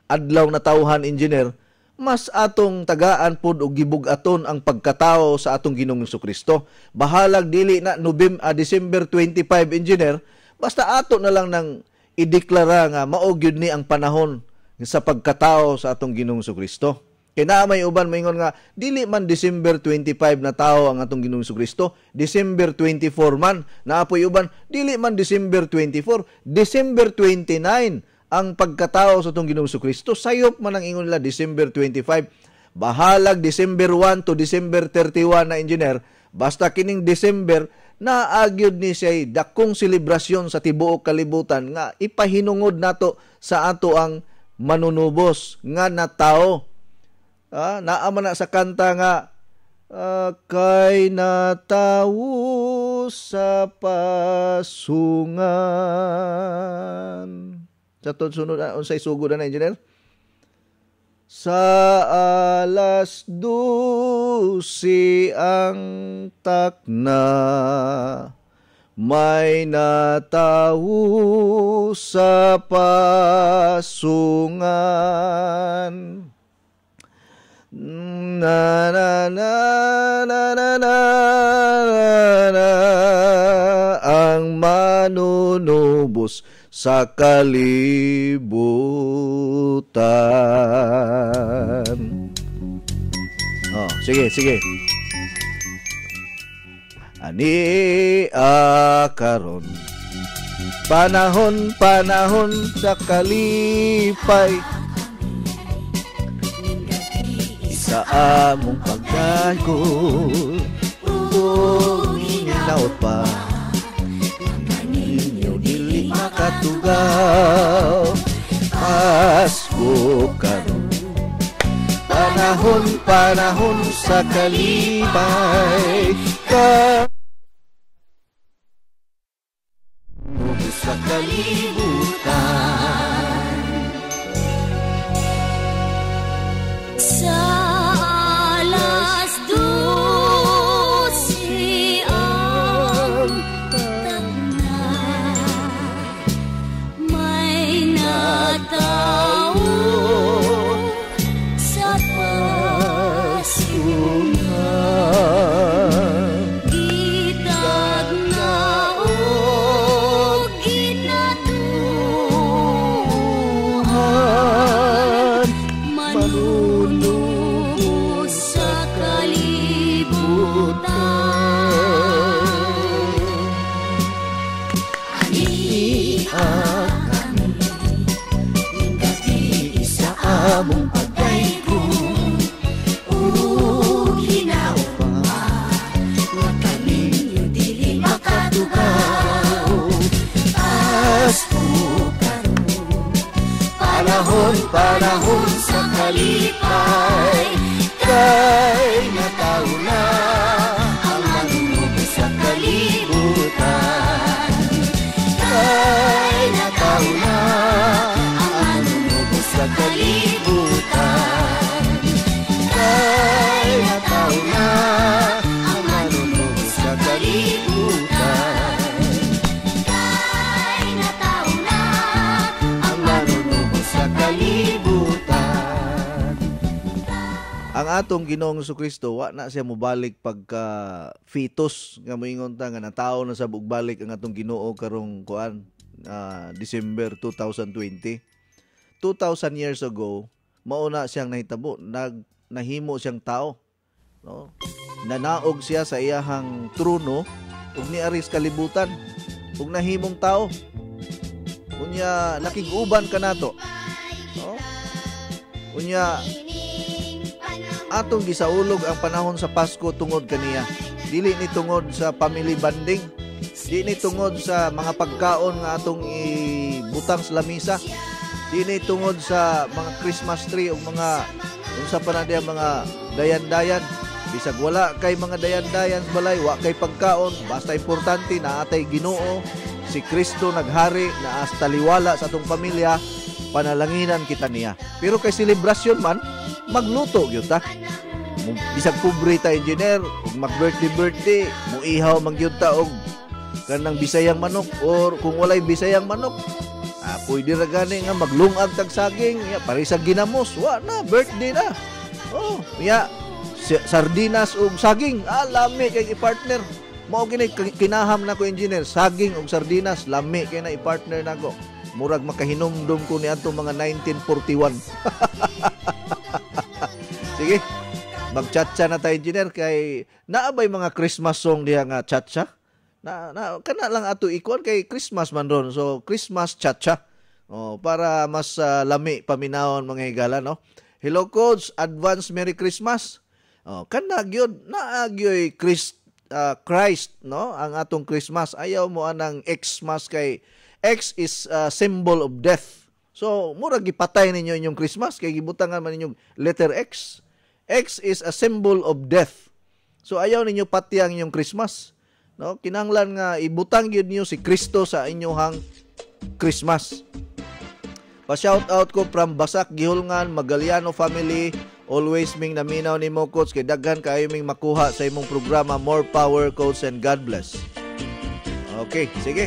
adlaw na tawhan engineer mas atong tagaan pod og gibug-aton ang pagkatao sa atong Ginoong Kristo. Bahalag dili na November ah, December 25 engineer basta ato na lang nang ideklara nga mao gyud ni ang panahon sa pagkatao sa atong Ginoong Kristo. Kaya na may uban maingon nga dili man December 25 na tao ang atong Ginoong Kristo, December 24 man naapoy uban dili man December 24, December 29 ang pagkatao sa atong Ginoong Kristo. Sayop man ang ingon nila December 25. Bahalag December 1 to December 31 na engineer, basta kining December naagyod ni siya dakong selebrasyon sa tibuok kalibutan nga ipahinungod nato sa ato ang manunubos nga na tao Ah, naama na sa kanta nga ah, kay natawon sa pasungan. Sa sunod ah, unsay sugod na engineer? Sa alas 12 ang takna may natawo sa pasungan. Na na na na na na na ang manunubos sa kalibutan. Oh, sige, sige. Ani akaron Panahon, panahon sa kalipay Sa among pagkagol Hinaot pa makatugaw Pasko karon Panahon, panahon sa kalipay Ka sa kalibutan kalipay ang atong Ginoong Kristo wa na siya mobalik pagka fetus. Nga moingon ta nga natao na sa bugbalik ang atong Ginoo karong kuan ah, December 2020 2000 years ago mauna siyang nahitabo. Nag nahimo siyang tao. No? Nanaog siya sa iyahang trono ug niaris kalibutan ug nahimong tao. Unya nakiguban kanato no? Unya atong gisaulog ang panahon sa Pasko tungod kaniya. Dili ni tungod sa family bonding. Di ni tungod sa mga pagkaon nga atong ibutang sa lamisa. Di ni tungod sa mga Christmas tree o mga unsa pa na diya mga dayan-dayan. Bisag wala kay mga dayan-dayan balay, wa kay pagkaon, basta importante na atay Ginoo, si Kristo naghari na hasta liwala sa atong pamilya, panalanginan kita niya. Pero kay selebrasyon man, magluto gyud ta. Bisag pobre engineer, ug mag birthday birthday, muihaw man gyud ta og kanang bisayang manok or kung walay bisayang manok, ah, pwede ra gani nga maglungag tag saging, ya pare sa ginamos, wa na birthday na. Oh, ya sardinas ug saging, ah, lami kay i-partner. Mao gini k- kinaham na ko engineer, saging ug sardinas, lami kay na i-partner nako. Murag makahinumdum ko ni adto mga 1941. Sige. Magchatcha na tayo engineer kay naabay mga Christmas song diha nga chatcha. Na, na kana lang ato ikuan kay Christmas man ron. So Christmas chatcha. Oh, para mas ah, lami paminawon mga higala no. Hello coach, advance Merry Christmas. Oh, kana gyud naa gyoy Christ ah, Christ no ang atong Christmas. Ayaw mo anang Xmas kay X is a symbol of death. So, mura gipatay ninyo inyong Christmas kay gibutangan man ninyong letter X. X is a symbol of death. So ayaw ninyo pati ang inyong Christmas. no kinahanglan nga ibutang gyud niyo si Kristo sa inyong Christmas Pa-shout out ko from Basak Gihulngan Magaliano family Always ming naminaw ni mo coach kay daghan kayo ming makuha sa imong programa More Power Coach and God bless. Okay, sige.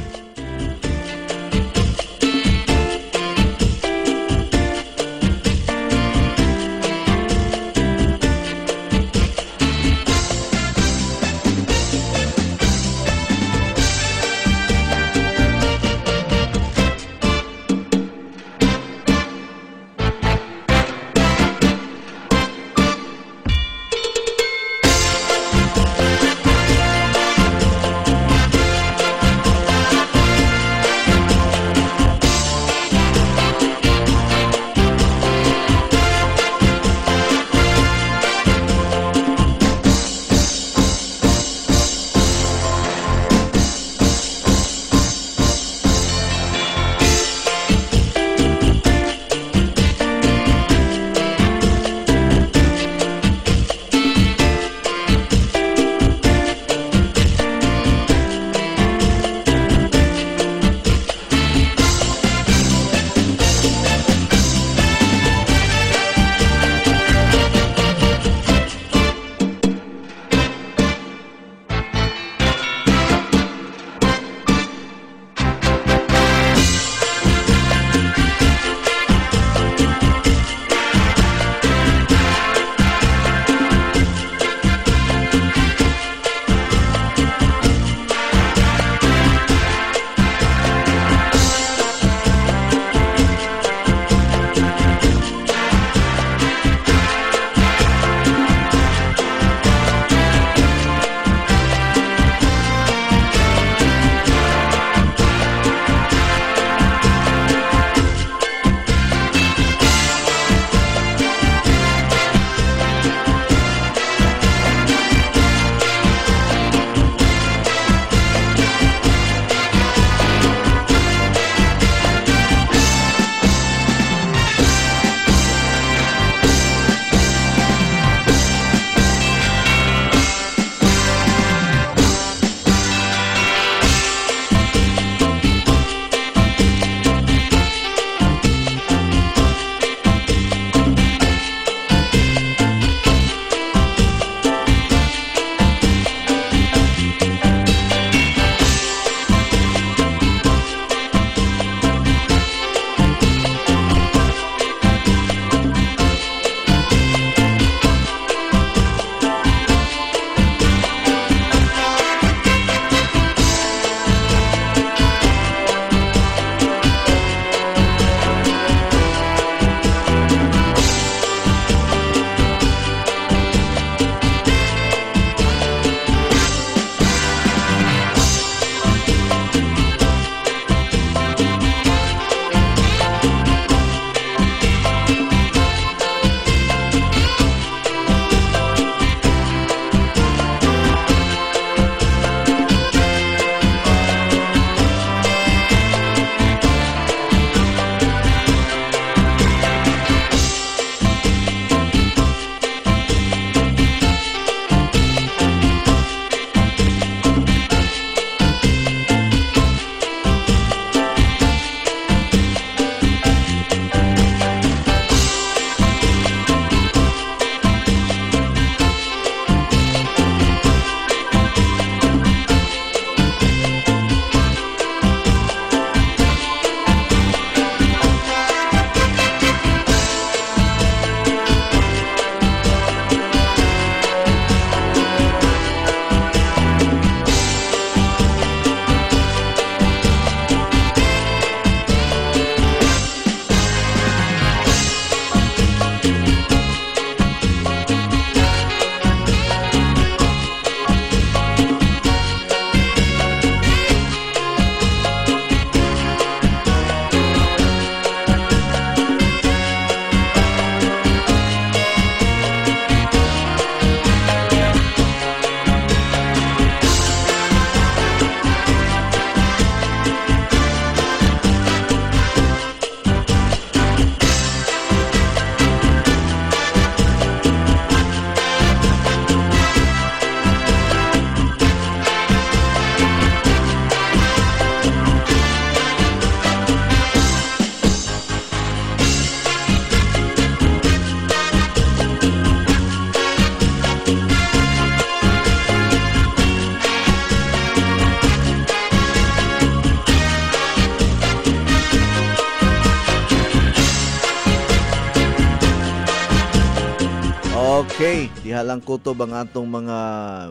Okay, diha lang kutob ang atong mga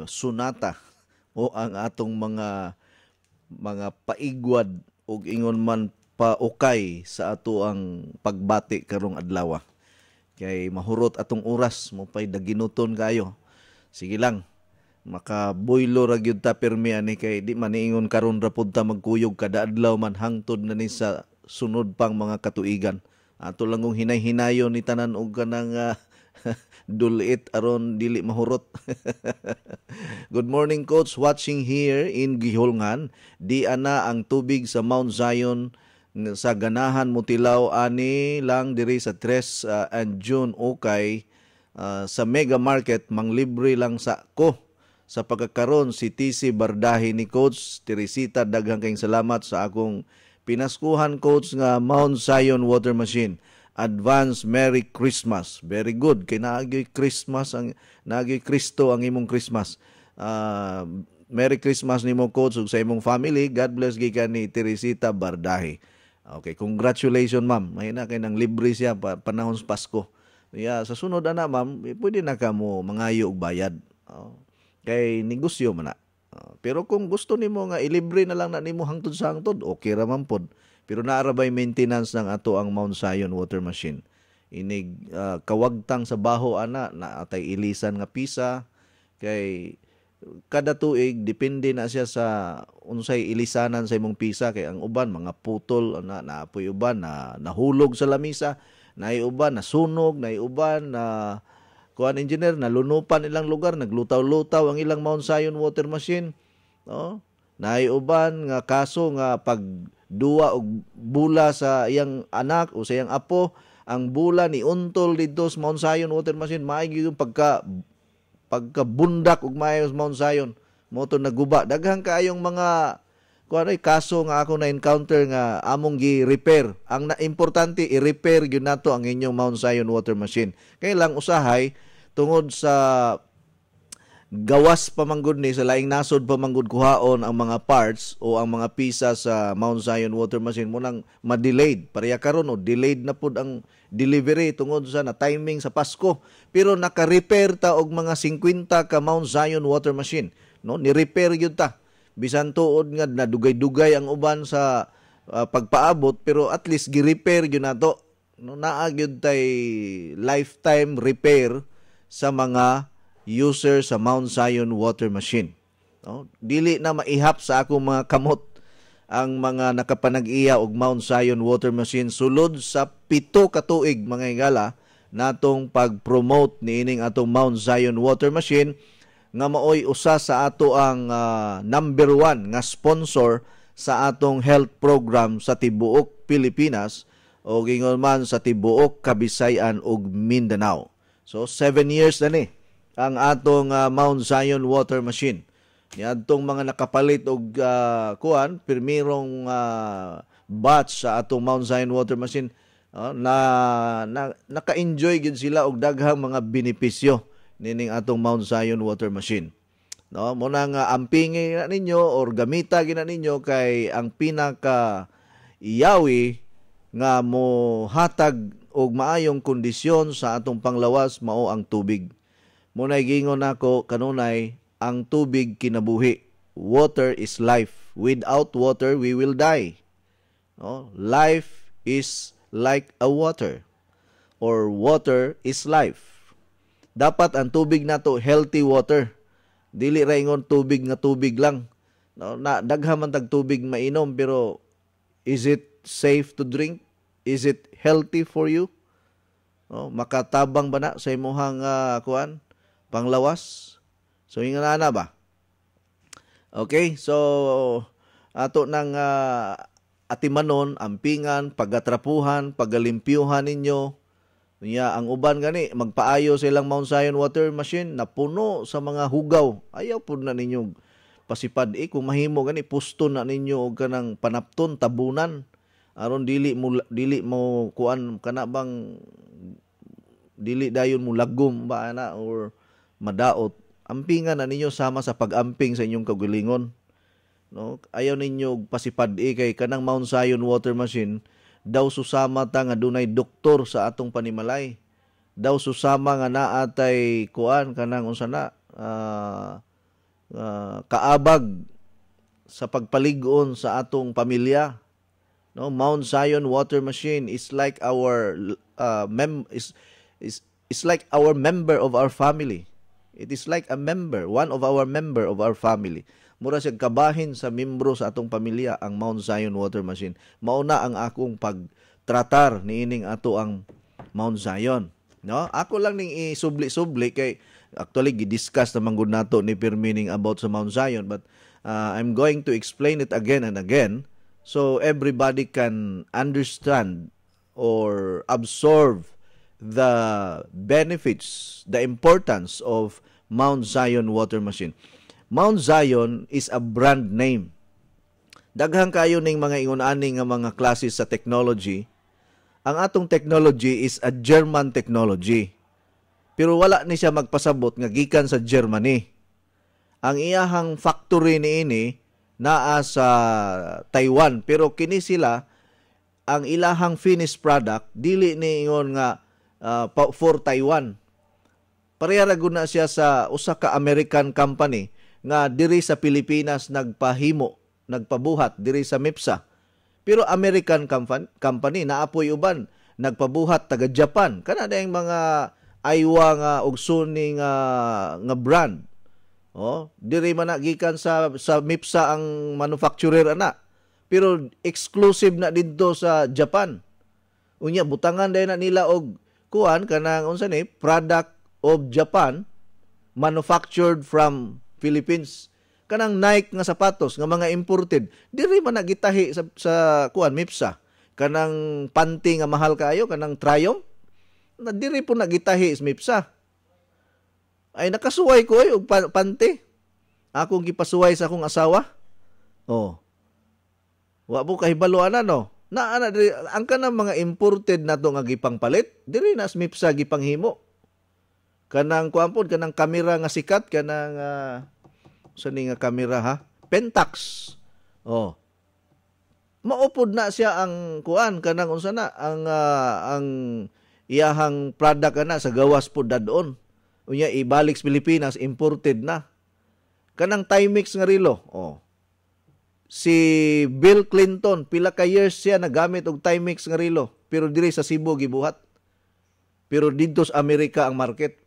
sunata o ang atong mga mga paigwad ug ingon man paukay sa ato ang pagbati karong adlaw. Kay mahurot atong oras mo pay daginuton kayo. Sige lang. Makaboylo ra gyud ta pirmi ani kay di man niingon karon ra pud ta magkuyog kada adlaw man hangtod na ni sa sunod pang mga katuigan. Ato lang kung hinay-hinayon ni tanan og kanang ah, dulit aron dili mahurot. Good morning coach watching here in Gihulngan. Di ana ang tubig sa Mount Zion sa ganahan mutilaw ani lang diri sa 3 uh, and June okay uh, sa mega market manglibre lang sa ko sa pagkakaroon si TC Bardahi ni Coach Teresita daghang kayong salamat sa akong pinaskuhan coach nga Mount Zion water machine advance Merry Christmas very good kay naagyoy Christmas ang naagyoy Kristo ang imong Christmas Ah, Merry Christmas nimo coach ug sa imong family God bless gikan ni Teresita Bardahi okay congratulations ma'am mahina kay nang libre siya pa, panahon sa Pasko Yeah, sa sunod ana ma'am, eh, pwede na ka mo mangayo og bayad. Oh. Kay negosyo man na. Oh, pero kung gusto nimo nga ilibre na lang na nimo hangtod sa hangtod, okay ra man pod. Pero naara ba'y maintenance ng ato ang Mount Zion water machine. Inig ah, kawagtang sa baho ana na atay ilisan nga pisa. Kay kada tuig depende na siya sa unsay ilisanan sa imong pisa. Kay ang uban mga putol na naapoy uban na nahulog sa lamisa. Nay uban na sunog nay uban na kuan engineer nalunupan ilang lugar naglutaw-lutaw ang ilang Mount Zion water machine. No nay uban nga kaso nga pag duwa og bula sa iyang anak o sa iyang apo ang bula ni untol dito sa Mount Zion water machine. Maigi yung pagka pagkabundak ug maayo sa Mount Zion. Mo naguba. Daghang kaayong mga kuan ay kaso nga ako na encounter nga among gi repair ang na importante i-repair gyud nato ang inyong Mount Zion water machine. Kay lang usahay tungod sa gawas pamanggod ni sa laing nasod pamanggod kuhaon ang mga parts o ang mga pisa sa Mount Zion water machine mo nang ma-delayed. Pareha karon o delayed na pud ang delivery tungod sa na timing sa Pasko. Pero naka-repair ta og mga 50 ka Mount Zion water machine. No ni-repair gyud ta. Bisan tuod nga nadugay-dugay ang uban sa ah, pagpaabot pero at least gi-repair gyud nato no naa gyud tay lifetime repair sa mga user sa Mount Zion water machine. No? Dili na maihap sa akong mga kamot ang mga nakapanag-iya og Mount Zion water machine sulod sa pito ka tuig mga higala natong pag-promote niining atong Mount Zion water machine nga maoy usa sa ato ang ah, number one nga sponsor sa atong health program sa tibuok Pilipinas o gingon man sa tibuok Kabisayan ug Mindanao. So seven years na ni ang atong ah, Mount Zion water machine. Niadtong mga nakapalit og ah, kuan pirmirong ah, batch sa atong Mount Zion water machine ah, na, na naka-enjoy gid sila og daghang mga benepisyo nining atong Mount Zion water machine. No, mo na nga ampingi na ninyo or gamita gina ninyo kay ang pinaka iyawi nga mo hatag og maayong kondisyon sa atong panglawas mao ang tubig. Munay gingon nako kanunay ang tubig kinabuhi. Water is life. Without water we will die. No? Life is like a water or water is life. Dapat ang tubig nato healthy water. Dili ra ingon tubig nga tubig lang. No, na daghan man tag tubig mainom pero is it safe to drink? Is it healthy for you? No, makatabang ba na sa imong uh, kuan panglawas? So ingon na ba? Okay, so ato nang uh, atimanon, ampingan, pagatrapuhan, pagalimpyuhan ninyo. Niya ang uban gani magpaayo sa ilang Mount Zion water machine na puno sa mga hugaw. Ayaw pud na ninyo pasipad eh kung mahimo gani pusto na ninyo og kanang panapton tabunan aron dili mo dili mo kuan kana bang dili dayon mo lagom ba ana or madaot. Ampingan na ninyo sama sa pag-amping sa inyong kagalingon no? Ayaw ninyo pasipad eh kay kanang Mount Zion water machine daw susama ta nga dunay doktor sa atong panimalay. Daw susama nga naatay kuan kanang unsa na ah, ah, kaabag sa pagpalig-on sa atong pamilya. No, Mount Zion water machine is like our uh, mem is is is like our member of our family. It is like a member, one of our member of our family. Mura siya kabahin sa membro sa atong pamilya ang Mount Zion water machine. Mauna ang akong pagtratar niining ato ang Mount Zion. No? Ako lang ning isubli-subli kay actually gidiscuss naman gud nato ni Pirmining about sa Mount Zion but uh, I'm going to explain it again and again so everybody can understand or absorb the benefits, the importance of Mount Zion water machine. Mount Zion is a brand name. Daghang kayo ning mga ingon-ani nga mga classes sa technology. Ang atong technology is a German technology. Pero wala ni siya magpasabot nga gikan sa Germany. Ang iyahang factory niini naa sa Taiwan pero kini sila ang ilahang finished product dili ni ingon nga uh, for Taiwan. Pareha ra gud na siya sa usa ka American company nga diri sa Pilipinas nagpahimo, nagpabuhat diri sa MIPSA. Pero American company, naapoy uban nagpabuhat taga Japan. Kana yung mga aywa nga og Sony nga nga brand. Oh, diri man gikan sa sa MIPSA ang manufacturer ana. Pero exclusive na didto sa Japan. Unya butangan dahil na nila og kuan kanang unsa ni product of Japan manufactured from Philippines. Kanang Nike nga sapatos nga mga imported, diri man nagitahi sa, sa kuan MIPSA. Kanang panty nga mahal kayo, kanang Triumph, na diri po nagitahi sa MIPSA. Ay nakasuway ko ay og pa- panty. Akong gipasuway sa akong asawa. Oh. Wa po kahibalo ana no. Na ana diri ang kanang mga imported na to nga gipangpalit, diri na sa MIPSA gipanghimo. Kanang kuan pod kanang kamera nga sikat kanang uh, sa ni nga kamera ha? Pentax. Oh. Maupod na siya ang kuan kanang unsa na ang ah, ang iyahang product na sa gawas pod dadon. Unya ibalik sa Pilipinas imported na. Kanang Timex nga rilo. Oh. Si Bill Clinton pila ka years siya nagamit og Timex nga rilo pero diri sa Cebu gibuhat. Pero didto sa Amerika ang market.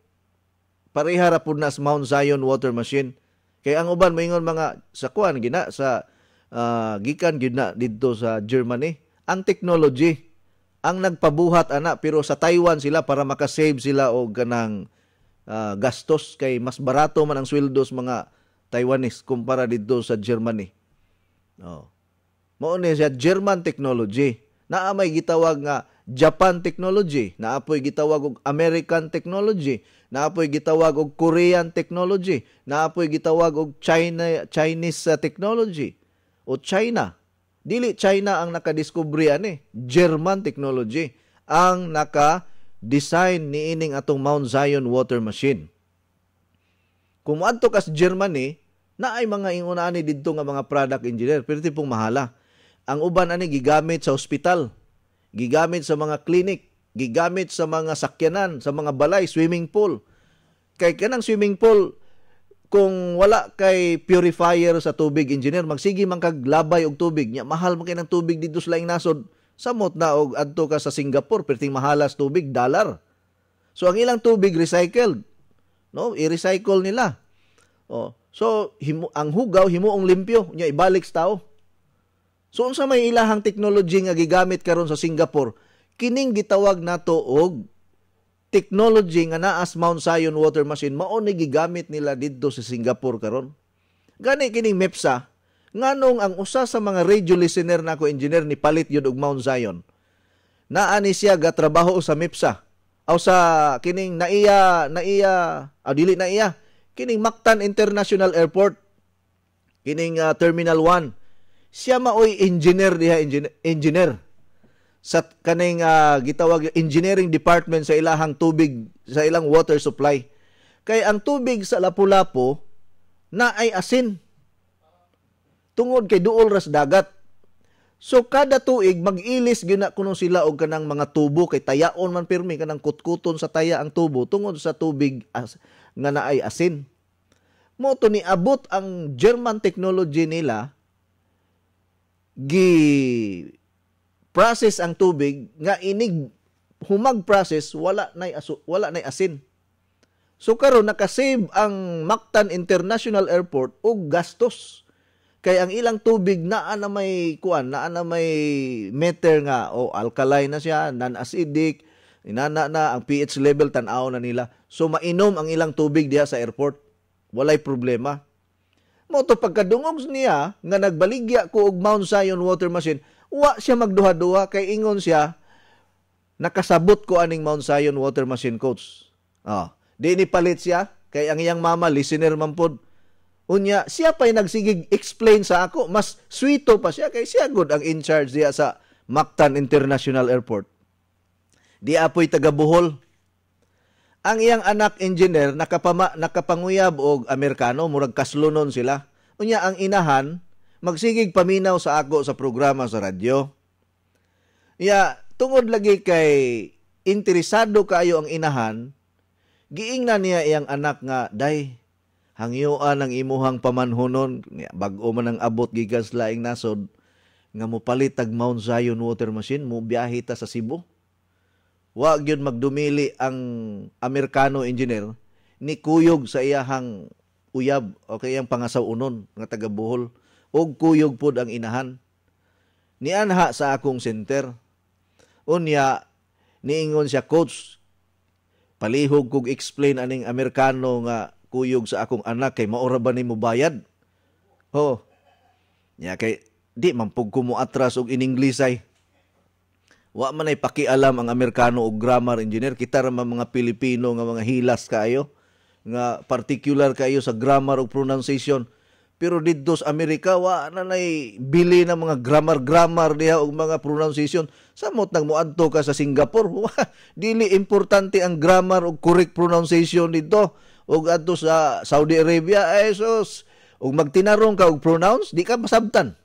Pareha ra pud na sa Mount Zion water machine. Kay ang uban moingon mga sa kuan gina sa ah, gikan gid na didto sa Germany. Ang technology ang nagpabuhat ana pero sa Taiwan sila para makasave sila og kanang ah, gastos kay mas barato man ang sweldo sa mga Taiwanese kumpara didto sa Germany. Oh. Mao ni siya German technology. Naa may gitawag nga Japan technology, naapoy gitawag og American technology, naapoy gitawag og Korean technology, naapoy gitawag og China Chinese uh, technology o China. Dili China ang nakadiskubre ani, German technology ang naka-design niining atong Mount Zion water machine. Kung moadto ka sa Germany, na ay mga ingunani didto nga mga product engineer, pero tipong mahala. Ang uban ani gigamit sa ospital, gigamit sa mga clinic, gigamit sa mga sakyanan, sa mga balay, swimming pool. Kay kanang swimming pool, kung wala kay purifier sa tubig engineer, magsige man kag labay og tubig, nya mahal man kay ng tubig dito sa laing nasod. Samot na og adto ka sa Singapore, perting mahalas tubig, dollar. So ang ilang tubig recycled. No, i-recycle nila. Oh, so himo, ang hugaw himuong limpyo, nya ibalik sa tao. So unsa may ilahang technology nga gigamit karon sa Singapore, kining gitawag nato og technology nga naa sa Mount Zion water machine mao ni gigamit nila didto sa Singapore karon. Gani kining MEPSA nganong ang usa sa mga radio listener nako engineer ni palit yun og Mount Zion. Naa ni siya gatrabaho sa MEPSA aw sa kining naiya naiya ah, dili na iya kining Mactan International Airport. Kining ah, Terminal 1 siya maoy engineer diha engineer, engineer. Sa kaning ah, gitawag engineering department sa ilahang tubig sa ilang water supply. Kay ang tubig sa Lapu-Lapu na ay asin. Tungod kay duol ras dagat. So kada tuig mag-ilis gyud na kuno sila og kanang mga tubo. Kay tayaon man pirmi kanang kutkuton sa taya ang tubo tungod sa tubig as, nga naay asin. Mo to ni abot ang German technology nila gi process ang tubig nga inig humag process wala nay aso, wala nay asin. So karon nakasave ang Mactan International Airport og gastos. Kay ang ilang tubig naa na may kuan, naa na may meter nga o alkaline na siya, non-acidic, inana na ang pH level tan-aw na nila. So mainom ang ilang tubig diha sa airport. Walay problema. Mo to pagkadungog niya nga nagbaligya ko og Mount Zion water machine, wa siya magduha-duha kay ingon siya nakasabot ko aning Mount Zion water machine coach. Ah, di ni palit siya kay ang iyang mama listener man pod. Unya, siya pa'y nagsigig explain sa ako, mas sweeto pa siya kay siya good ang in charge diya sa Mactan International Airport. Di apoy taga Bohol. Ang iyang anak engineer nakapama, nakapanguyab og Amerikano, murag kaslunon sila. Unya ang inahan magsigig paminaw sa ako sa programa sa radyo. Ya, tungod lagi kay interesado kayo ang inahan, giingnan niya iyang anak nga, day, hangyoan ang imuhang pamanhonon, bag-o man ang abot gigas laing nasod, nga mo palit tag Mount Zion water machine, mo biyahe ta sa Cebu. Wa gyud magdumili ang Amerikano engineer ni kuyog sa iyahang uyab o kay iyang pangasaw unon nga taga Bohol og kuyog pod ang inahan. Nianha sa akong center. Unya niingon siya coach palihog kog explain aning Amerikano nga kuyog sa akong anak kay maora ba nimo bayad? Ho. Nya kay di man pug ko mo atras og in English ay. Wa man ay pakialam ang Amerikano og grammar engineer kita ra man mga Pilipino nga mga hilas kayo nga particular kayo sa grammar ug pronunciation. Pero didto sa Amerika wa na nay bili ng mga grammar-grammar diha og mga pronunciation. Samot nang moadto ka sa Singapore, wa, dili importante ang grammar ug correct pronunciation dito. Og adto sa Saudi Arabia ay sus, ug magtinarong ka og pronounce, di ka masabtan.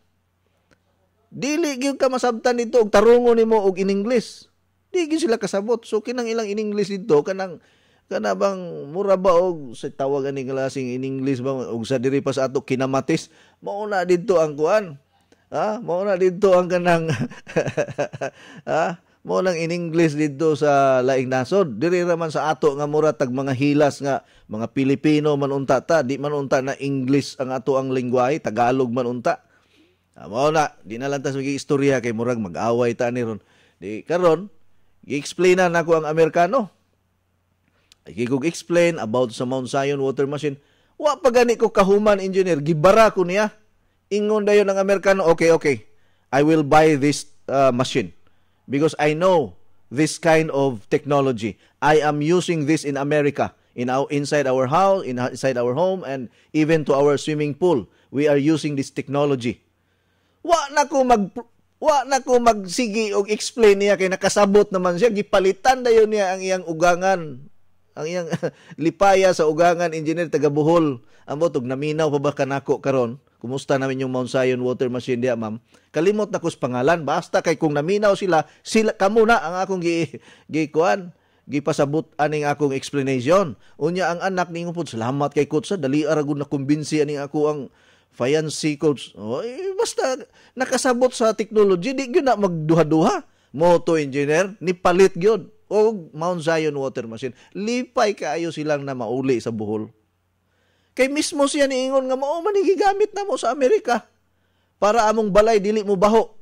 Dili gyud ka masabtan dito og tarungon nimo og in English. Di gyud sila kasabot. So kinang ilang in English dito kanang kana bang mura ba og sa tawag ani klaseng in English ba og sa diri pa sa ato kinamatis? Mao na didto ang kuan. Ha? Mao na didto ang kanang ha? Mao lang in English didto sa laing nasod. Diri ra man sa ato nga mura tag mga hilas nga mga Pilipino man unta ta. Di man unta na English ang ato ang lengguwahe Tagalog man unta Mao na di na lang tas istorya kay murag mag-away ta ni ron di karon gi-explain na nako ang Amerikano Ikigog explain about sa Mount Zion water machine. Wa pa gani ko kahuman engineer, gibara ko niya. Ingon dayon ng Amerikano, okay, okay. I will buy this uh, machine because I know this kind of technology. I am using this in America, in our inside our house, in inside our home and even to our swimming pool. We are using this technology. Wa na ko mag wa na ko magsigi og explain niya kay nakasabot naman siya. Gipalitan dayon niya ang iyang ugangan. Ang iyang lipaya sa ugangan engineer taga Bohol. Amo tog naminaw pa ba kanako karon? Kumusta namin yung Mount Zion water machine diya ma'am? Kalimot na ko sa pangalan. Basta kay kung naminaw sila sila kamo na ang akong gi gi kuan gipasabot aning akong explanation. Unya ang anak ningo pud salamat kay coach sa dali ara na kumbinsi aning ako ang fiancé coach oh, eh, basta nakasabot sa technology di gyud na magduha-duha moto engineer ni palit gyud o Mount Zion water machine. Lipay kaayo silang na mauli sa Bohol. Kay mismo siya niingon nga mao man gigamit na mo sa Amerika para among balay dili mo baho.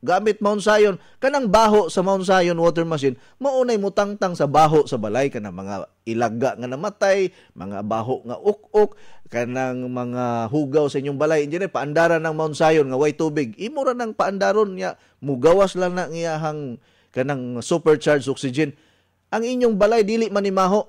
Gamit Mount Zion, kanang baho sa Mount Zion water machine, maunay mutangtang sa baho sa balay kanang mga ilaga nga namatay, mga baho nga uk-uk, kanang mga hugaw sa inyong balay. Diyan paandaran ng Mount Zion nga way tubig. Imo ra nang paandaron niya, mugawas lang na iyahang kanang supercharged oxygen ang inyong balay dili man imaho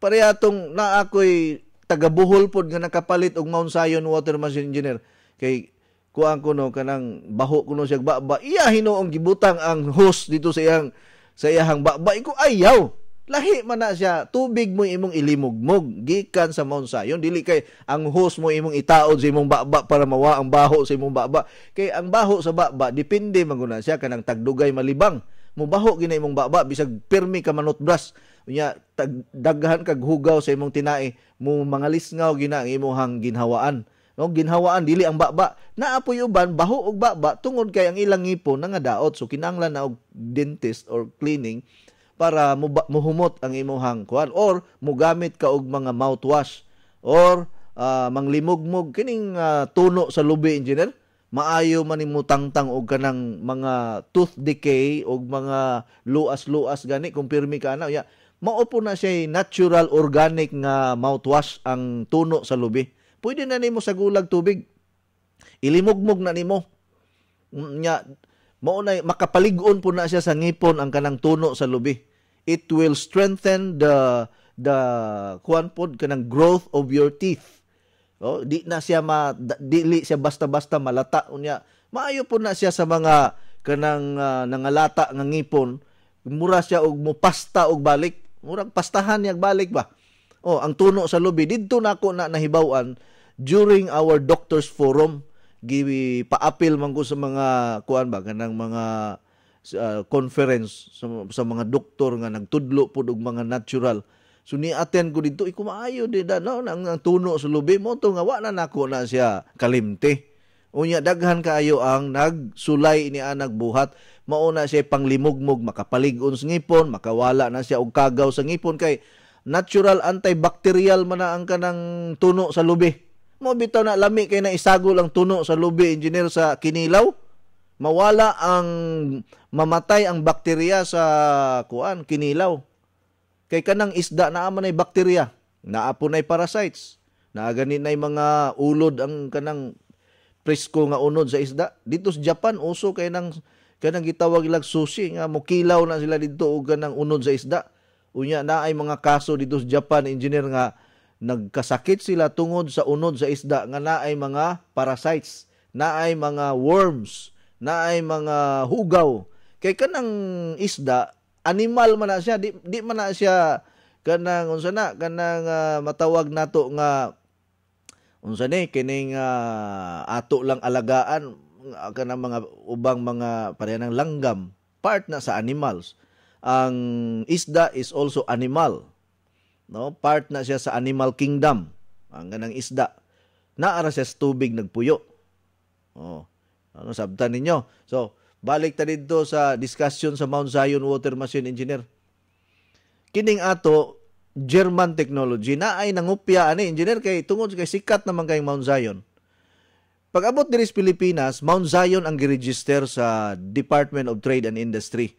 parehatong na ako'y taga Bohol pod nga nakapalit og Mount Zion water machine engineer kay kuan ko no kanang baho kuno siya baba iya hinuong gibutang ang hose dito sa iyang sa iyang baba ko ayaw Lahi man na siya, tubig mo imong ilimugmog gikan sa Mount Zion dili kay ang hose mo imong itaod sa imong baba para mawa ang baho sa imong baba. Kay ang baho sa baba depende man siya kanang tagdugay malibang. Mubaho gina imong baba bisag pirmi ka manutbras. Unya tag, daghan kag hugaw sa imong tinai mo mga lisngaw gina ang imong ginhawaan. No, ginhawaan dili ang baba. Naapoy uban baho og baba tungod kay ang ilang ngipon nangadaot so kinahanglan na og dentist or cleaning para muhumot ang imuhang kuan or mugamit ka og mga mouthwash. Or ah, manglimugmog. Kining ah, tuno sa lubi engineer maayo man nimo tangtang og kanang mga tooth decay og mga luas-luas gani kung pirmi ka na. Ya mao po na siya natural organic nga mouthwash ang tuno sa lubi pwede na nimo sa gulag tubig. Ilimugmog na nimo. Nya mao na makapalig-on po na siya sa ngipon ang kanang tuno sa lubi. It will strengthen the the kuan pod kanang growth of your teeth. Oh di na siya ma dili siya basta-basta malata unya. Maayo po na siya sa mga kanang ah, nangalata nga ngipon. Mura siya og mupasta og balik. Murag pastahan niyag balik ba? Oh ang tuno sa lubi. Didto nako na nahibaw-an during our doctors forum gi paapil man ko sa mga kuan ba kanang mga uh, conference sa, sa mga doktor nga nagtudlo pud og mga natural. So ni attend ko dito iko maayo di da no nang, ang tuno sa lubi mo to nga wa na nako na siya kalimte unya daghan kaayo ang nagsulay ni anag buhat. Mauna siya panglimugmog makapalig-on sa ngipon makawala na siya og kagaw sa ngipon kay natural antibacterial man na ang kanang tuno sa lubi mo bitaw na lami kay na isagol ang tuno sa lubi engineer sa kinilaw. Mawala ang mamatay ang bakterya sa kuan kinilaw. Kay kanang isda naa man ay bakterya. Naa po nay parasites. Naa gani nay mga ulod ang kanang presko nga unod sa isda. Dito sa Japan uso kay nang kanang gitawag ilag sushi nga mukilaw na sila dito og kanang unod sa isda. Unya na ay mga kaso dito sa Japan engineer nga nagkasakit sila tungod sa unod sa isda nga naay mga parasites, naay mga worms, naay mga hugaw. Kay kanang isda, animal man na siya, di, di man na siya kanang unsa na kanang ah, matawag nato nga unsa ni kining ah, ato lang alagaan ah, kanang mga ubang mga parehanang langgam part na sa animals. Ang isda is also animal no? Part na siya sa animal kingdom. Ang ganang isda. Naara siya sa tubig nagpuyo. Oh ano sabtan ninyo? So balik ta dito sa discussion sa Mount Zion Water Machine Engineer. Kining ato German technology. Na ay nangupya ani engineer kay tungod kay sikat naman kay Mount Zion. Pag abot diri sa Pilipinas Mount Zion ang giregister sa Department of Trade and Industry.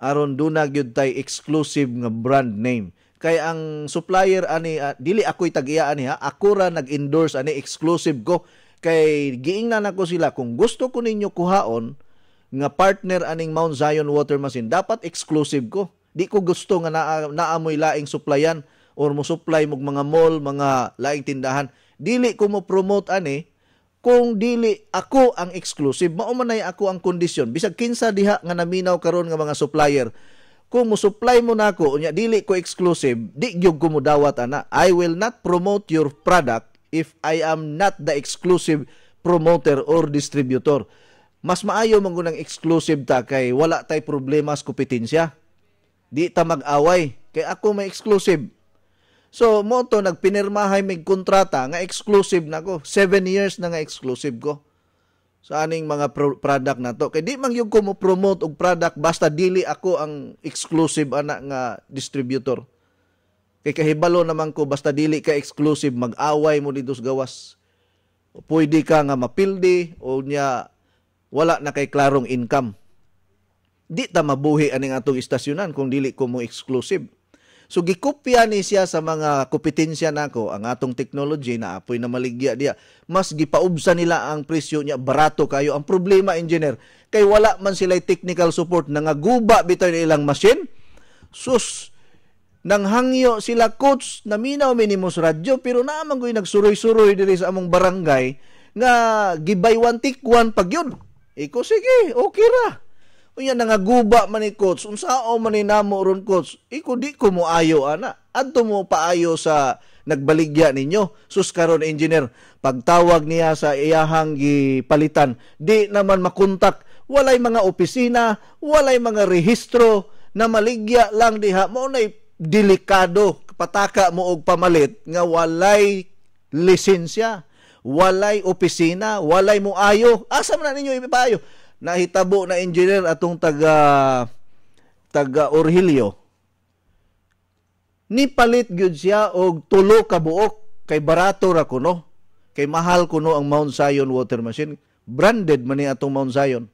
Aron duna gyud tay exclusive nga brand name kay ang supplier ani ah, dili ako'y tag-iya ani ha? Ako ra nag-endorse ani exclusive ko. Kay giingnan ako sila kung gusto ko ninyo kuhaon nga partner aning Mount Zion Water Machine dapat exclusive ko. Di ko gusto nga naa, naamoy laing supplyan or mo supply mo mga mall mga laing tindahan. Dili ko mo promote ani kung dili ako ang exclusive mao man ako ang kondisyon. Bisag kinsa diha nga naminaw karon nga mga supplier kung mo supply mo nako unya dili ko exclusive di gyud ko mo dawat ana. I will not promote your product if I am not the exclusive promoter or distributor. Mas maayo man gunang exclusive ta kay wala tay problema sa kompetensya. Di ta mag-away. Kay ako may exclusive. So, mo to nagpinirmahay mig kontrata nga exclusive na ko. Seven years na nga exclusive ko sa aning mga pro- product na to. Kay di man yung ko mo promote og product basta dili ako ang exclusive ana nga distributor. Kay kahibalo naman ko basta dili ka exclusive mag-away mo dito sa gawas. O Pwede ka nga mapildi o nya wala na kay klarong income. Di ta mabuhi aning atong istasyonan kung dili ko mo exclusive. So gikopya ni siya sa mga kompetensya nako ang atong technology na apoy na maligya diya. Mas gipaubsa nila ang presyo niya barato kayo. Ang problema engineer kay wala man sila technical support nangaguba bitaw ilang machine. Sus nang hangyo sila coach na minaw minimos radyo pero naman ko'y nagsuroy-suroy diri sa among barangay nga gibay one take one pag yun. Iko sige, okay ra. Unya nangaguba man ni coach, unsao man ni namo ron coach. Iko di ko mo ayo ana. Adto mo paayo sa nagbaligya ninyo. Sus karon engineer, pagtawag niya sa iyahang gipalitan, di naman makontak. Walay mga opisina, walay mga rehistro na maligya lang diha. Mao nay delikado pataka mo og pamalit nga walay lisensya, walay opisina, walay mo ayo. Asa man ninyo ipapayo? Nahitabo na engineer atong taga taga Orhilio. Ni palit gyud siya og tulo ka buok kay barato ra kuno. Kay mahal kuno ang Mount Zion water machine. Branded man ni atong Mount Zion.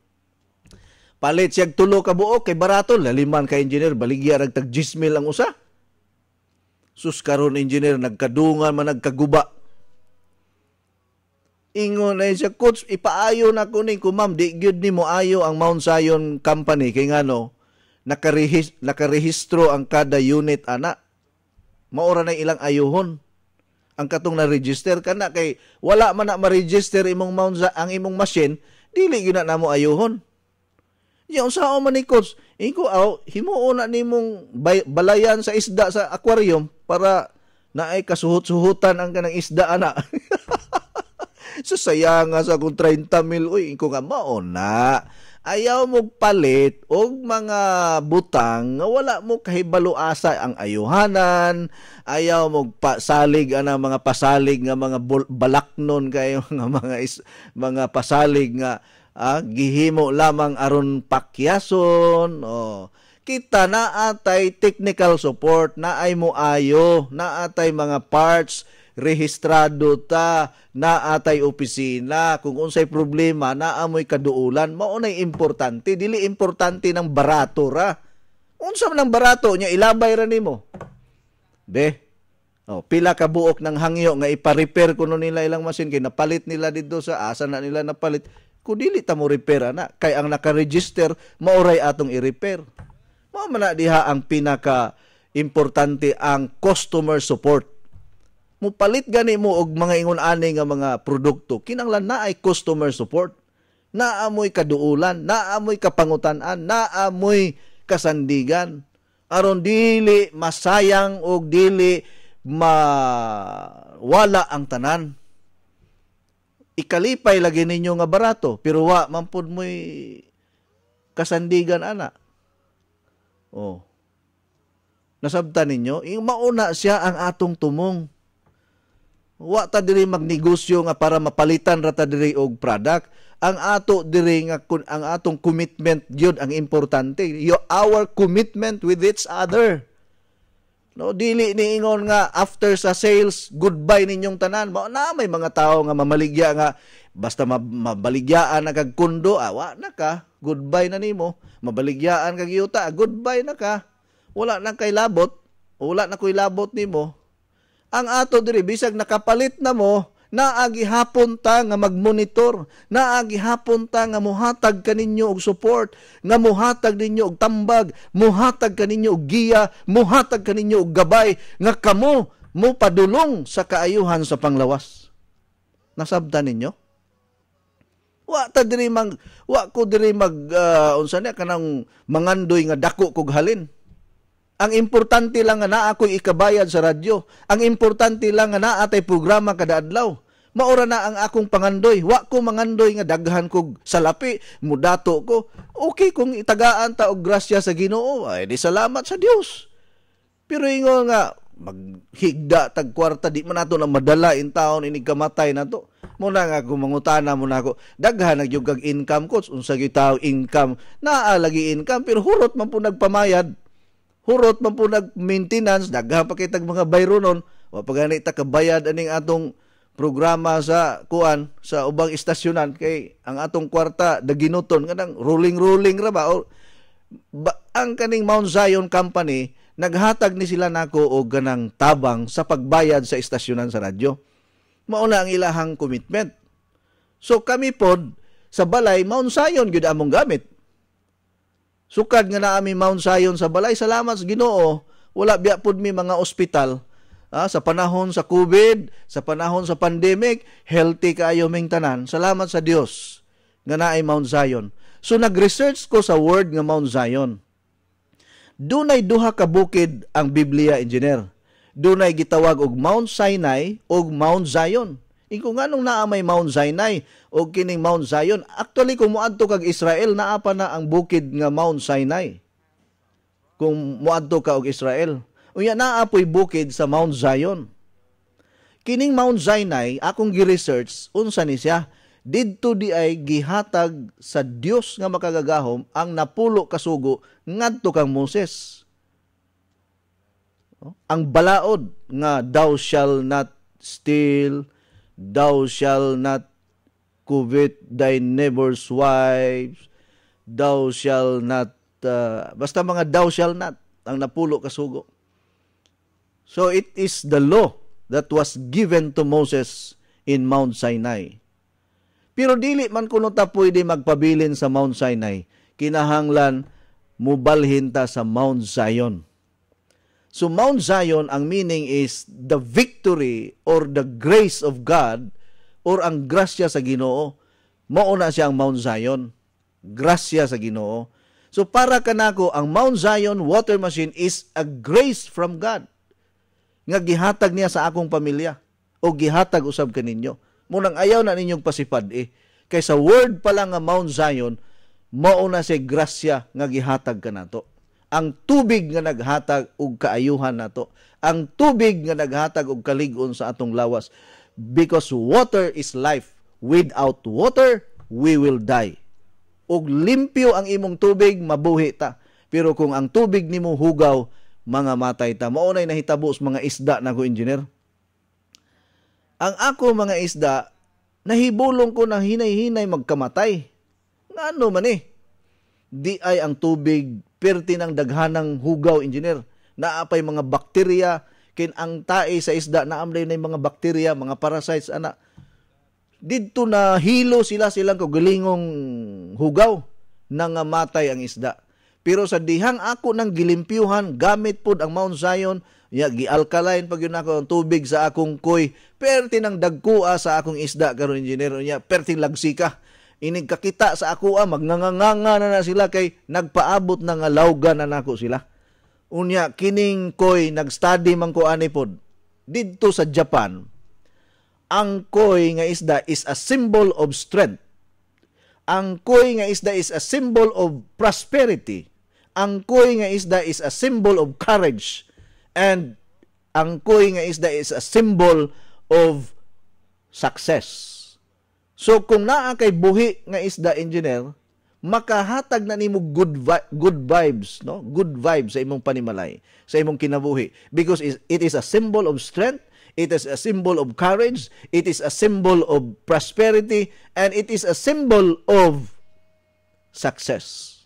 Palit siya tulo ka buok kay barato laliman ka engineer baligya rag tag 10 mil ang usa. Sus karon engineer nagkadungan man nagkaguba. Ingon na siya coach ipaayo na ko ni ko di gyud ni mo ayo ang Mount Zion company kay ngano nakarehis, nakarehistro ang kada unit ana. Maura na ilang ayuhon ang katong na-register kana kay wala man na ma-register imong Mount Zion, ang imong machine dili gyud na namo ayuhon. Yung sa man ni coach, iko aw himuon na nimong balayan sa isda sa aquarium para naay kasuhot-suhutan ang kanang isda ana. so sayang nga sa kung 30 mil uy iko nga mao na. Ayaw mo palit og mga butang nga wala mo kahibalo asa ang ayuhanan, ayaw mo pasalig ana mga pasalig nga mga balaknon kayo nga mga is, mga pasalig nga ah, gihimo lamang aron pakyason o kita na atay technical support na ay mo ayo na atay mga parts rehistrado ta na atay opisina. Kung unsay problema na amoy kaduulan. Mao nay importante. Dili importante ng barato ra. Unsa man ang barato nya ilabay ra nimo? Be Oh, pila ka buok ng hangyo nga ipa-repair kuno nila ilang machine kay napalit nila dito sa asa na nila napalit. Kung dili ta mo repair ana kay ang naka-register maoray atong i-repair. Mao man diha ang pinaka importante ang customer support mo palit gani mo og mga ingon ani nga mga produkto kinanglan na ay customer support. Naamoy kaduulan naamoy kapangutan-an naamoy kasandigan. Aron dili masayang og dili mawala ang tanan. Ikalipay lagi ninyo nga barato pero wa man pud mo'y kasandigan ana. Oh. Nasabtan ninyo ing mauna siya ang atong tumong wa ta diri magnegosyo nga para mapalitan ra ta diri og product ang ato diri nga ang atong commitment gyud ang importante Yo, our commitment with each other No, dili ni ingon nga after sa sales, goodbye ninyong tanan. Mao na may mga tao nga mamaligya nga basta mab- mabaligyaan na kag kundo, awa na ka, goodbye na nimo. Mabaligyaan kag yuta, goodbye na ka. Wala na kay labot, wala na koy labot nimo. Ang ato diri bisag nakapalit na mo, naagi hapon ta nga magmonitor, naagi hapon ta nga muhatag kaninyo og support, nga muhatag ninyo og tambag, muhatag kaninyo og giya, muhatag kaninyo og gabay, nga kamo mo padulong sa kaayuhan sa panglawas. Nasabtan ninyo? Wa ta diri mag wa ko diri mag uh, unsa na kanang mangandoy nga dako kog halin. Ang importante lang nga naa ako'y ikabayad sa radyo. Ang importante lang nga naa atay programa kada adlaw. Maura na ang akong pangandoy. Wa ko mangandoy nga daghan kog salapi, mudato ko. Okay kung itagaan ta og grasya sa Ginoo, ay di salamat sa Dios. Pero ingon nga maghigda tag kwarta di man nato na madala in taon inig kamatay na to. Muna nga kung mangutana mo na ako, daghan nagyugag income ko, unsa gyud tao income, naa lagi income pero hurot man po nagpamayad hurot man po nag-maintenance, daghan pa mga bayro nun, gani ta kabayad aning atong programa sa kuan sa ubang istasyonan kay ang atong kwarta daginuton kanang rolling rolling ra ba? O ba, ang kaning Mount Zion Company naghatag ni sila nako og ganang tabang sa pagbayad sa istasyonan sa radyo. Mao na ang ilahang commitment. So kami pod sa balay Mount Zion gyud among gamit Sukad nga naami Mount Zion sa balay, salamat sa Ginoo. Wala biya pud mi mga ospital. Ah, sa panahon sa COVID, sa panahon sa pandemic, healthy kaayo ming tanan. Salamat sa Dios nga naay Mount Zion. So nag-research ko sa word nga Mount Zion. Dunay duha ka bukid ang Biblia engineer. Dunay gitawag og Mount Sinai ug Mount Zion. Iko nganong naa may Mount Sinai o kining Mount Zion. Actually kung moadto kag Israel naa pa na ang bukid nga Mount Sinai. Kung moadto ka og Israel. Unya naa po'y bukid sa Mount Zion. Kining Mount Sinai akong gi-research unsa ni siya didto di ay gihatag sa Dios nga makagagahom ang napulo kasugo ngadto kang Moses. Oh, Ang balaod nga thou shall not steal, thou shall not covet thy neighbor's wives, thou shall not uh, basta mga thou shall not ang napulo kasugo. So it is the law that was given to Moses in Mount Sinai. Pero dili man kuno ta pwede magpabilin sa Mount Sinai. Kinahanglan mubalhin ta sa Mount Zion. So Mount Zion, ang meaning is the victory or the grace of God or ang grasya sa Ginoo. Mao na siya ang Mount Zion. Grasya sa Ginoo. So para kanako ang Mount Zion water machine is a grace from God nga gihatag niya sa akong pamilya o gihatag usab kaninyo. Munang ayaw na ninyong pasipad eh. Kay sa word pa lang nga Mount Zion, mao na si grasya nga gihatag kanato. Ang tubig nga naghatag og kaayuhan nato. Ang tubig nga naghatag og kalig-on sa atong lawas. Because water is life. Without water, we will die. Og limpyo ang imong tubig, mabuhi ta. Pero kung ang tubig nimo hugaw, mga matay ta. Maunay nahitabo sa mga isda na ko engineer. Ang ako mga isda, nahibulong ko na hinay-hinay magkamatay. Nga ano man eh. Di ay ang tubig, perti ng daghanang hugaw, engineer. Naapay mga bakterya, kin ang tae sa isda, naamlay na yung mga bakterya, mga parasites, ana. Dito na hilo sila silang kagalingong hugaw, nangamatay ang isda. Pero sa dihang ako ng gilimpyuhan, gamit pod ang Mount Zion, ya gi-alkaline pag yun ako ang tubig sa akong koy, perti ng dagkua sa akong isda karon engineer niya, perti lagsika. Inig kakita sa ako ah, magnanganganga na na sila kay nagpaabot na nga lawgan na nako sila. Unya kining koy nag-study man ko ani pod didto sa Japan. Ang koy nga isda is a symbol of strength. Ang koy nga isda is a symbol of prosperity. Ang koy nga isda is a symbol of courage. And ang koy nga isda is a symbol of success. So kung naa kay buhi nga isda engineer, makahatag na nimo good vi- good vibes, no? Good vibes sa imong panimalay, sa imong kinabuhi because it is a symbol of strength, it is a symbol of courage, it is a symbol of prosperity, and it is a symbol of success.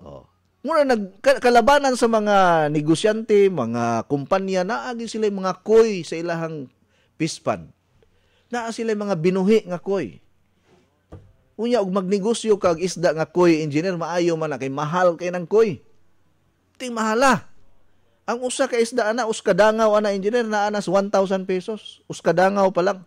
Oh. Muna nag ka- kalabanan sa mga negosyante, mga kumpanya naagi sila yung mga koy sa ilahang pispan. Naa sila mga binuhi nga koy. Unya og magnegosyo kag isda nga koy engineer maayo man kay mahal kay nang koy. Ting mahala. Ang usa ka isda ana uskadangaw ana engineer na anas 1,000 pesos. Uskadangaw pa lang.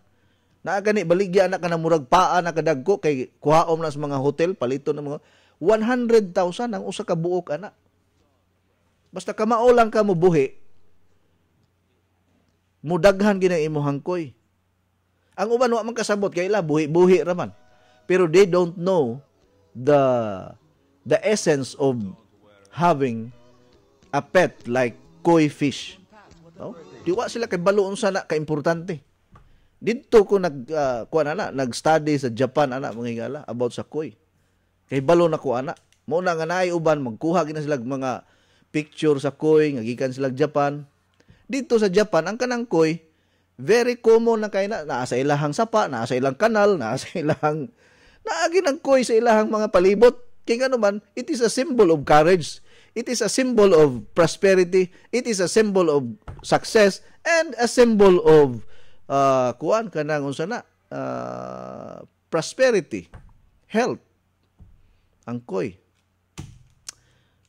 Naa gani baligya na ka na murag paa na kadagko kay kuhaom na sa mga hotel palito na mga 100,000 ang usa ka buok ana. Basta kamao lang ka mo buhi. Mudaghan gina imong koy. Ang uban wa man kasabot kay ila buhi-buhi raman. Pero they don't know the the essence of having a pet like koi fish. No? Di wa sila kay balo unsa na ka importante. Dito ko nag uh, kuan ana, nag-study sa Japan ana mga higala about sa koi. Kay balo na ko ana. Mo na nga naay uban magkuha gina sila mga picture sa koi nga gikan sila Japan. Dito sa Japan ang kanang koi very common na kay na naa sa ilahang sapa, naa sa ilang kanal, naa sa ilahang naagi ng koy sa ilahang mga palibot. Kaya ano man, it is a symbol of courage. It is a symbol of prosperity. It is a symbol of success and a symbol of uh, kuan kanang unsa na uh, prosperity, health. Ang koy.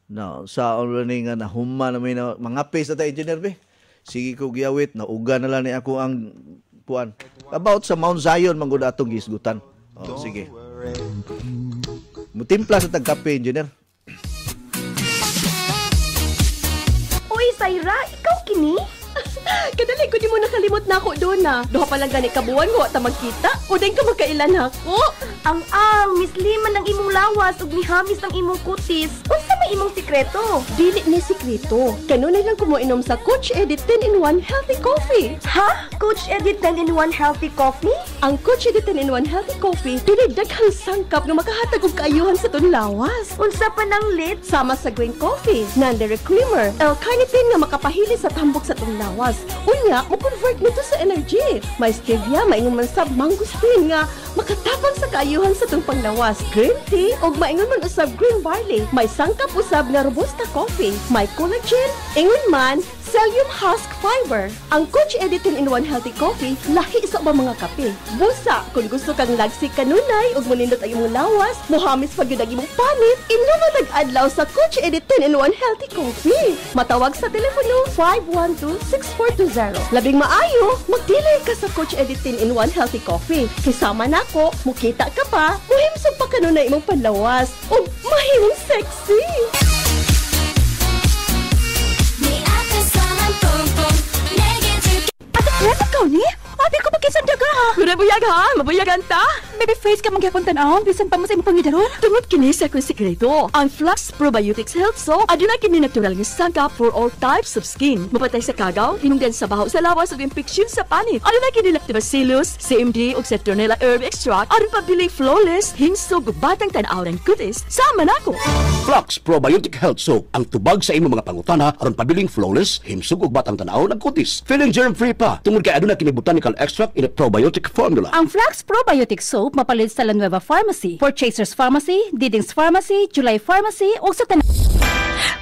No, sa ni nga nahuma na may na, mga face na engineer be. Sige ko giyawit, nauga na lang ni ako ang kuan. About sa Mount Zion, manggod atong gisgutan. Oh, sige. Mutimpla sa tagkape, engineer. Uy, Saira, ikaw kini? Kadali ko di mo nakalimot na ako doon na. Duha pa lang gani kabuan mo ta magkita. O din ka magkailan ako. Ang ang, misliman ng imong lawas ug nihamis ng imong kutis. Unsa may imong sikreto? Dili ni sikreto. Kanunay lang ko mo inom sa Coach Edit 10-in-1 Healthy Coffee. Ha? Coach Edit 10-in-1 Healthy Coffee? Ang Coach Edit 10-in-1 Healthy Coffee, dili daghang sangkap nga makahatag og kaayuhan sa tong lawas. Unsa pa nang lit? Sama sa green coffee, non-dairy creamer, L-carnitine nga makapahili sa tambok sa tong lawas. Unya, mo convert nito sa energy. May stevia, maingon man sab mangosteen nga makatapang sa kaayuhan sa tong panglawas. Green tea og maingon man usab green barley. May sangkap usab nga robusta coffee. May collagen, ingon man Psyllium husk fiber. Ang Coach Edit in 1 Healthy Coffee, lahi sa ubang mga kape. Busa, kung gusto kang lagsik kanunay ug munindot ang imong lawas, muhamis pag yun imong panit, inuman nag-adlaw sa Coach Edit 10 in 1 Healthy Coffee. Matawag sa telepono 512-6420. Labing maayo, magdilay ka sa Coach Edit 10 in 1 Healthy Coffee. Kisama nako, mukita ka pa, muhimsog pa kanunay imong panlawas, ug mahimong sexy. Fred, ikaw ni? Abi ko magkisan daga ha. Gurabuyag ha, mabuyagan ta. Baby face ka magyapon tanaw, bisan pa mo sa imong pangidaron. Tungod kini sa akong sikreto, ang Flux Probiotics Health Soap aduna kini natural nga sangkap for all types of skin. Mapatay sa kagaw, hinungdan sa baho sa lawas ug infeksyon sa panit. Aduna kini Lactobacillus, CMD ug Citronella herb extract aron pabiling flawless, hinsog ug batang tan-aw ng kutis. Sama nako. Flux Probiotic Health Soap ang tubag sa imong mga pangutana aron pabiling flawless, himsog ug batang tanaw ng kutis. Feeling germ-free pa tungod kay aduna kini botanical extract in a probiotic formula. Ang Flax Probiotic Soap mapalit sa La Nueva Pharmacy, Purchasers Pharmacy, Diding's Pharmacy, July Pharmacy, o sa tan-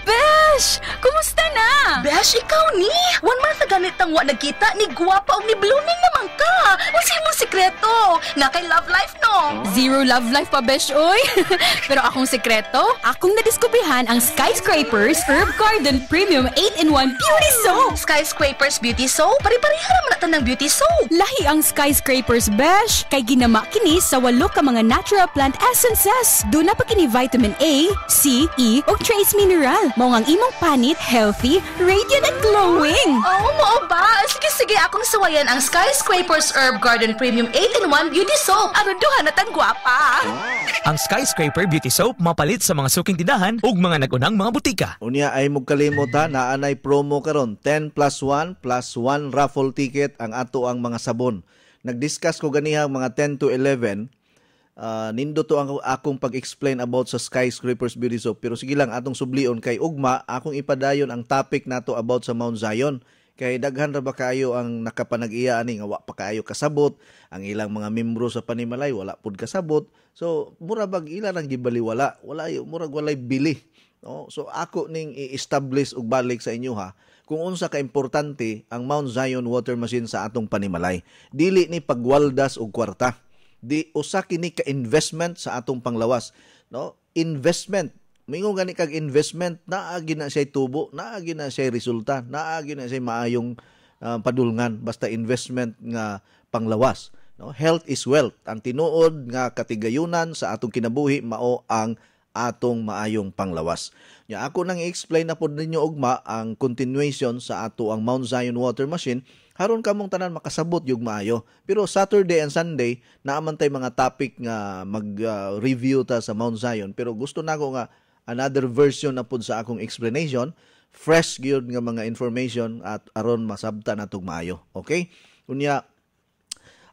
Besh! Kumusta na? Besh, ikaw ni! One month na ganit ang wa nagkita, ni guwapa o ni blooming naman ka! Wala mo sikreto! Nga kay love life, no? Zero love life pa, Besh, oy! Pero akong sekreto, akong nadiskubrihan ang Skyscrapers Herb Garden Premium 8-in-1 Beauty Soap! Skyscrapers Beauty Soap? Pari-pareha naman natin ng beauty soap! Lahi ang Skyscrapers, Besh! Kay ginama kini sa walo ka mga natural plant essences. Doon na pa kini vitamin A, C, E, o trace mineral. Mao ang imong panit, healthy, radiant, and glowing! Oo, mo ba? Sige, sige, akong sawayan ang Skyscrapers Herb Garden Premium 8-in-1 Beauty Soap. Aron duha na tan guwapa! Ang Skyscraper Beauty Soap mapalit sa mga suking tindahan ug mga nagunang mga butika. Unya ay magkalimot ha, naanay promo karon 10 plus 1 plus 1 raffle ticket ang ato ang mga sabon. Nag-discuss ko ganiha mga 10 to 11. Uh, nindo to ang akong pag-explain about sa Skyscrapers Beauty Soap. Pero sige lang, atong sublion kay Ugma, akong ipadayon ang topic nato about sa Mount Zion. Kay daghan ra ba kayo ang nakapanag-iya ani nga wa pa kayo kasabot, ang ilang mga membro sa panimalay wala pud kasabot. So mura bag ila nang gibaliwala, wala yo murag walay bili. No? So ako ning i-establish ug balik sa inyo ha kung unsa ka importante ang Mount Zion water machine sa atong panimalay. Dili ni pagwaldas og kwarta. Di usa kini ka investment sa atong panglawas, no? Investment Mingo gani kag investment naagi na siya tubo, naagi na siya resulta, naagi na siya maayong uh, padulngan basta investment nga panglawas. No? Health is wealth. Ang tinuod nga katigayunan sa atong kinabuhi mao ang atong maayong panglawas. Ya ako nang i-explain na pod ninyo ugma ang continuation sa ato ang Mount Zion water machine haron kamong tanan makasabot yung maayo. Pero Saturday and Sunday naaman tay mga topic nga mag-review ta sa Mount Zion pero gusto nako nga another version na pod sa akong explanation fresh gyud nga mga information at aron masabtan natong maayo. Okay? Unya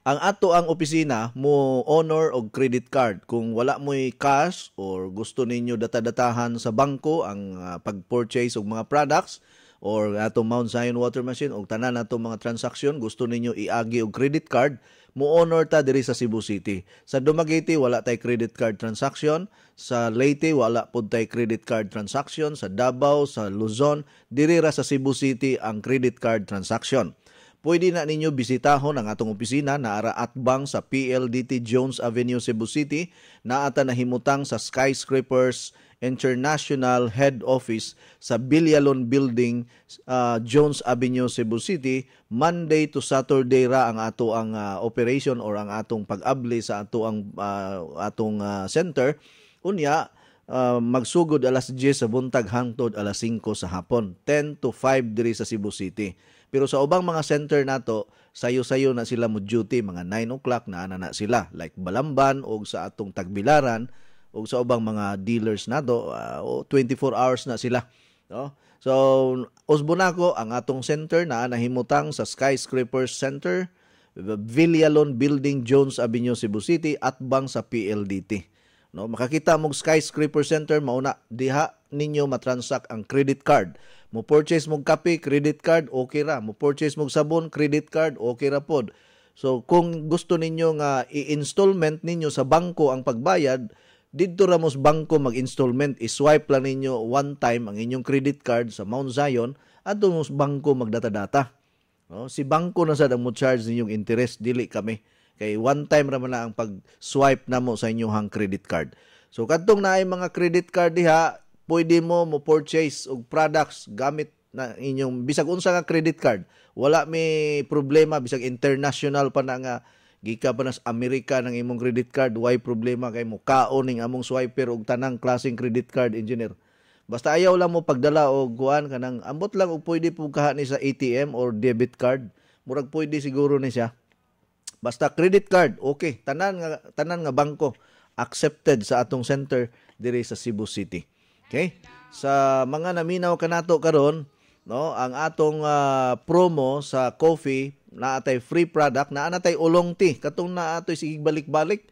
ang ato ang opisina mo honor og credit card kung wala mo'y cash or gusto ninyo data-datahan sa bangko ang uh, pag-purchase og mga products or ato Mount Zion water machine og tanan nato mga transaksyon gusto ninyo iagi og credit card mo honor ta diri sa Cebu City. Sa Dumaguete wala tay credit card transaction sa Leyte wala pud tay credit card transaction sa Davao sa Luzon diri ra sa Cebu City ang credit card transaction Pwede na ninyo bisitahon ang atong opisina na ara atbang sa PLDT Jones Avenue, Cebu City, na ata nahimutang sa Skyscrapers International Head Office sa Bilyalon Building, uh, Jones Avenue, Cebu City. Monday to Saturday ra ang ato ang uh, operation or ang atong pag-abli sa ato ang uh, atong uh, center Unya, uh, magsugod alas 10 sa buntag hangtod alas 5 sa hapon. 10 to 5 diri sa Cebu City. Pero sa ubang mga center nato, sayo-sayo na sila mo duty mga 9 o'clock na ana na sila like Balamban o sa atong Tagbilaran o sa ubang mga dealers nato uh, o 24 hours na sila no? So Osbonako ang atong center na nahimutang sa Skyscrapers Center Villalon Building Jones Avenue Cebu City at bang sa PLDT no makakita mo Skyscraper Center mauna diha ninyo matransact ang credit card. Mo purchase mo kape credit card okay ra. Mo purchase mo sabon credit card okay ra pod. So kung gusto ninyo nga i-installment ninyo sa bangko ang pagbayad didto ra mos bangko mag-installment i-swipe lang ninyo one time ang inyong credit card sa Mount Zion at mos bangko magdata-data. No si bangko na sad ang mo charge ninyong interest dili kami. Kay one time ra man ang pag-swipe namo sa inyong credit card. So kadtong naay mga credit card diha pwede mo mo purchase og products gamit na inyong bisag unsa nga credit card. Wala may problema bisag international pa na nga gika pa nas Amerika ng imong credit card why problema kay mo? Kaon ning among swiper og tanang klaseng credit card engineer. Basta ayaw lang mo pagdala og kuan kanang ambot lang og pwede kaha ni sa ATM or debit card. Murag pwede siguro ni siya. Basta credit card okay. Tanan nga tanan nga bangko accepted sa atong center diri sa Cebu City. Okay? Sa mga naminaw kanato karon no ang atong uh, promo sa coffee na atay free product na anatay ulong tea katong na atoy sige balik-balik.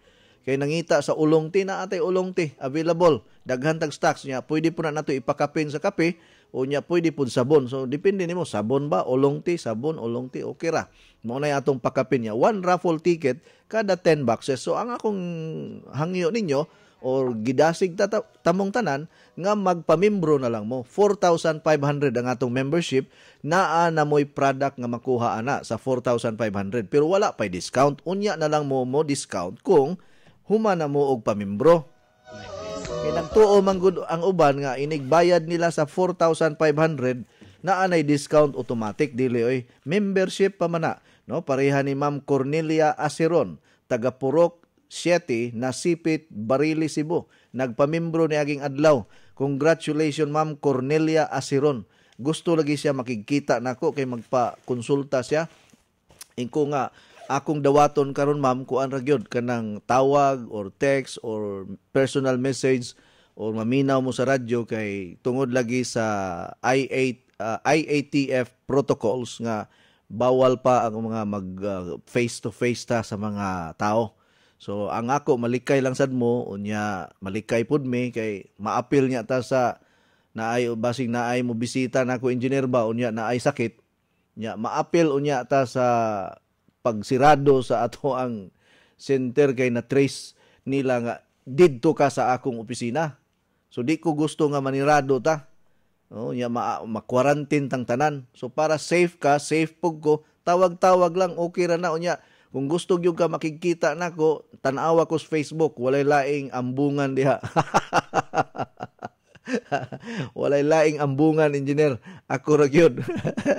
Kay nangita sa ulong tea na atay ulong tea available. Daghan tag stocks niya. Pwede po na nato ipakapin sa kape o niya pwede po sabon. So depende nimo sabon ba ulong tea sabon ulong tea okay ra. Mo na atong pakapin niya. One raffle ticket kada 10 boxes. So ang akong hangyo ninyo or gidasig ta tamong tanan nga magpamimbro na lang mo. 4,500 ang atong membership. Naa na mo'y product nga makuha ana sa 4,500 pero wala pay discount. Unya na lang mo mo discount kung humana mo og pamimbro. Kay nagtuo man ang uban nga inigbayad nila sa 4,500 na anay discount automatic. Dili oy membership pa man no pareha ni Ma'am Cornelia Asiron taga Purok 7 na Sipit, Barili, Cebu. Nagpamimbro ni aging adlaw. Congratulations Ma'am Cornelia Asiron. Gusto lagi siya makikita nako kay magpa-konsulta siya. Ingko nga akong dawaton karon ma'am kuan ra gyud kanang tawag or text or personal message or maminaw mo sa radyo kay tungod lagi sa I8 uh, IATF protocols nga bawal pa ang mga mag uh, face to face ta sa mga tao. So ang ako malikay lang sad mo unya malikay pud mi kay maapil niya ta sa naay basing naay mo bisita nako engineer ba unya naay sakit nya maapil unya ta sa pagsirado sa ato ang center kay na trace nila nga didto ka sa akong opisina. So di ko gusto nga manirado ta. No, nya ma, ma-quarantine tang tanan. So para safe ka, safe pug ko, tawag-tawag lang okay ra na unya. Kung gusto gyud ka makikita nako, tan-awa ko sa Facebook, walay laing ambungan diha. walay laing ambungan engineer. Ako ra gyud.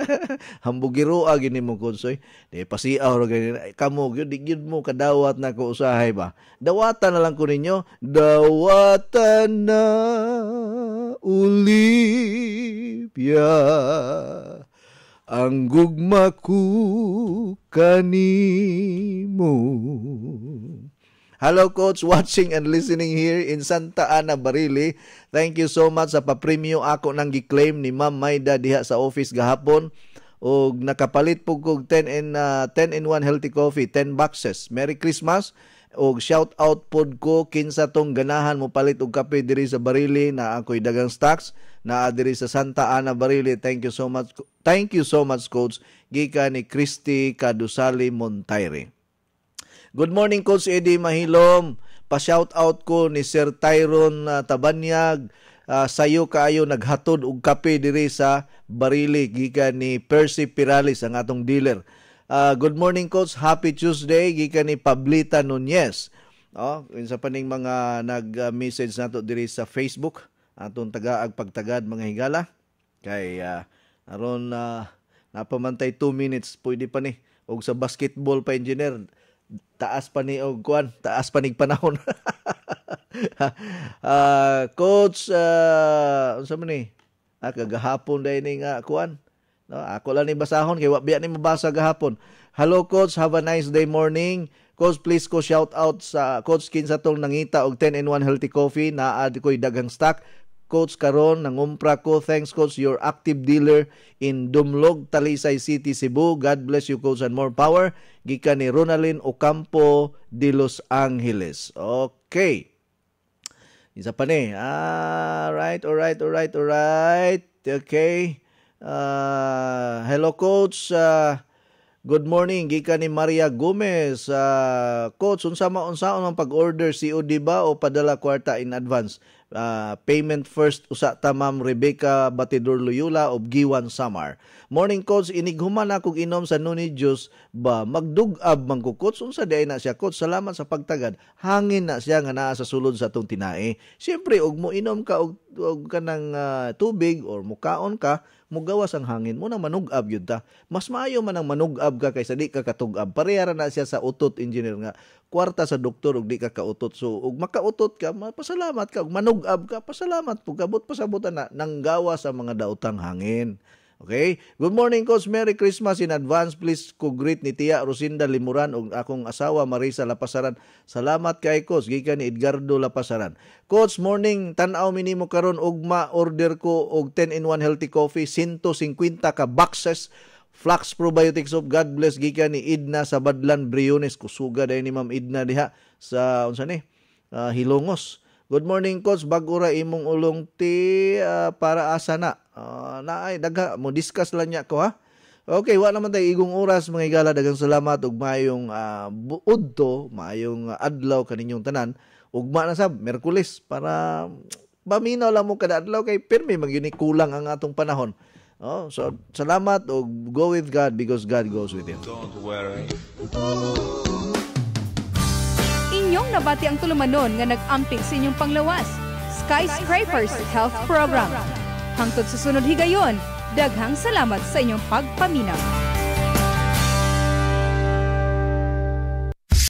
Hambugiro gini mo konsoy di pasiaw ra gani kamo gyud di gyud mo kadawat na ko usahay ba? Dawatan na lang ko ninyo. Dawatan na Olivia ang gugma ko kanimo Hello coach watching and listening here in Santa Ana Barili. Thank you so much sa pa-premium ako nang gi-claim ni Ma'am Maida diha sa office gahapon og nakapalit pug kog 10 in uh, 10 in 1 healthy coffee, 10 boxes. Merry Christmas og shout out pod ko kinsa tong ganahan mo palit og kape diri sa Barili na ako'y dagang stocks na diri sa Santa Ana Barili. Thank you so much. Thank you so much coach gikan ni Christy Kadusali Montaire. Good morning Coach Eddie Mahilom. Pa-shout out ko ni Sir Tyron uh, Tabanyag. Uh, sayo kaayo naghatod og kape diri sa Barili gikan ni Percy Pirales ang atong dealer. Uh, good morning coach, happy Tuesday gikan ni Pablita Nunez. Oh, sa paning mga nag-message nato diri sa Facebook atong tagaag pagtagad mga higala kay uh, aron uh, napamantay 2 minutes pwede pa ni og sa basketball pa engineer taas pa ni og kuan taas pa nig panahon Ah, coach uh, unsa man ni? Ah, kagahapon dai ni nga kuan. No, ako lang ni basahon kay wa biya ni mabasa gahapon. Hello coach, have a nice day morning. Coach, please ko shout out sa Coach Kin sa tong nangita og 10 in 1 healthy coffee na ad ko'y daghang stock. Coach karon nangumpra ko. Thanks coach, your active dealer in Dumlog, Talisay City, Cebu. God bless you coach and more power. Gikan ni Ronalyn Ocampo de Los Angeles. Okay. Isa pa ni. Ah, right, alright, alright, alright. Okay. Uh, hello coach. Uh, good morning gikan ni Maria Gomez. Uh, coach, unsa ma unsaon ang pag-order COD ba o padala kwarta in advance? Uh, payment first usa ta ma'am Rebecca Batidor Loyola of Giwan Samar. Morning coach, inighuman akong inom sa nuni juice ba magdugab man ko coach unsa day na siya coach. Salamat sa pagtagad. Hangin na siya nga naa sa sulod sa atong tinae. Siyempre og mo inom ka og, og kanang ah, tubig or mukaon ka, mugawas ang hangin mo na manugab yun ta. Mas maayo man ang manugab ka kaysa di ka katugab. Parehara na siya sa utot engineer nga. Kwarta sa doktor ug di ka kautot. So ug makautot ka, pasalamat ka. Ug manugab ka, pasalamat po. Kabot pasabutan na nanggawa sa mga daotang hangin. Okay? Good morning, Coach. Merry Christmas in advance. Please ko greet ni Tia Rosinda Limuran ug akong asawa Marisa Lapasaran. Salamat kay Coach. Gikan ni Edgardo Lapasaran. Coach, morning. Tan-aw minimo karon ug ma-order ko og 10 in 1 healthy coffee. 150 ka boxes Flax Probiotics of God bless gikan ni Idna sa Badlan Briones kusuga dai ni Ma'am Idna diha sa unsa ni Ah, Hilongos. Good morning coach bago ra imong ulong ti ah, para asa na. Ah, naay dagha mo discuss lang niya ko ha. Okay, wa naman tayo igong oras mga igala dagang salamat ug maayong uh, buod to, maayong adlaw kaninyong tanan. Ugma na sab Merkulis para baminaw lang mo kada adlaw kay pirmi magyuni kulang ang atong panahon. Oh, so salamat ug go with God because God goes with you. Inyong nabati ang tulumanon nga nag-amping sa inyong panglawas. Skyscrapers Health Program. Hangtod sa sunod higayon, daghang salamat sa inyong pagpaminaw.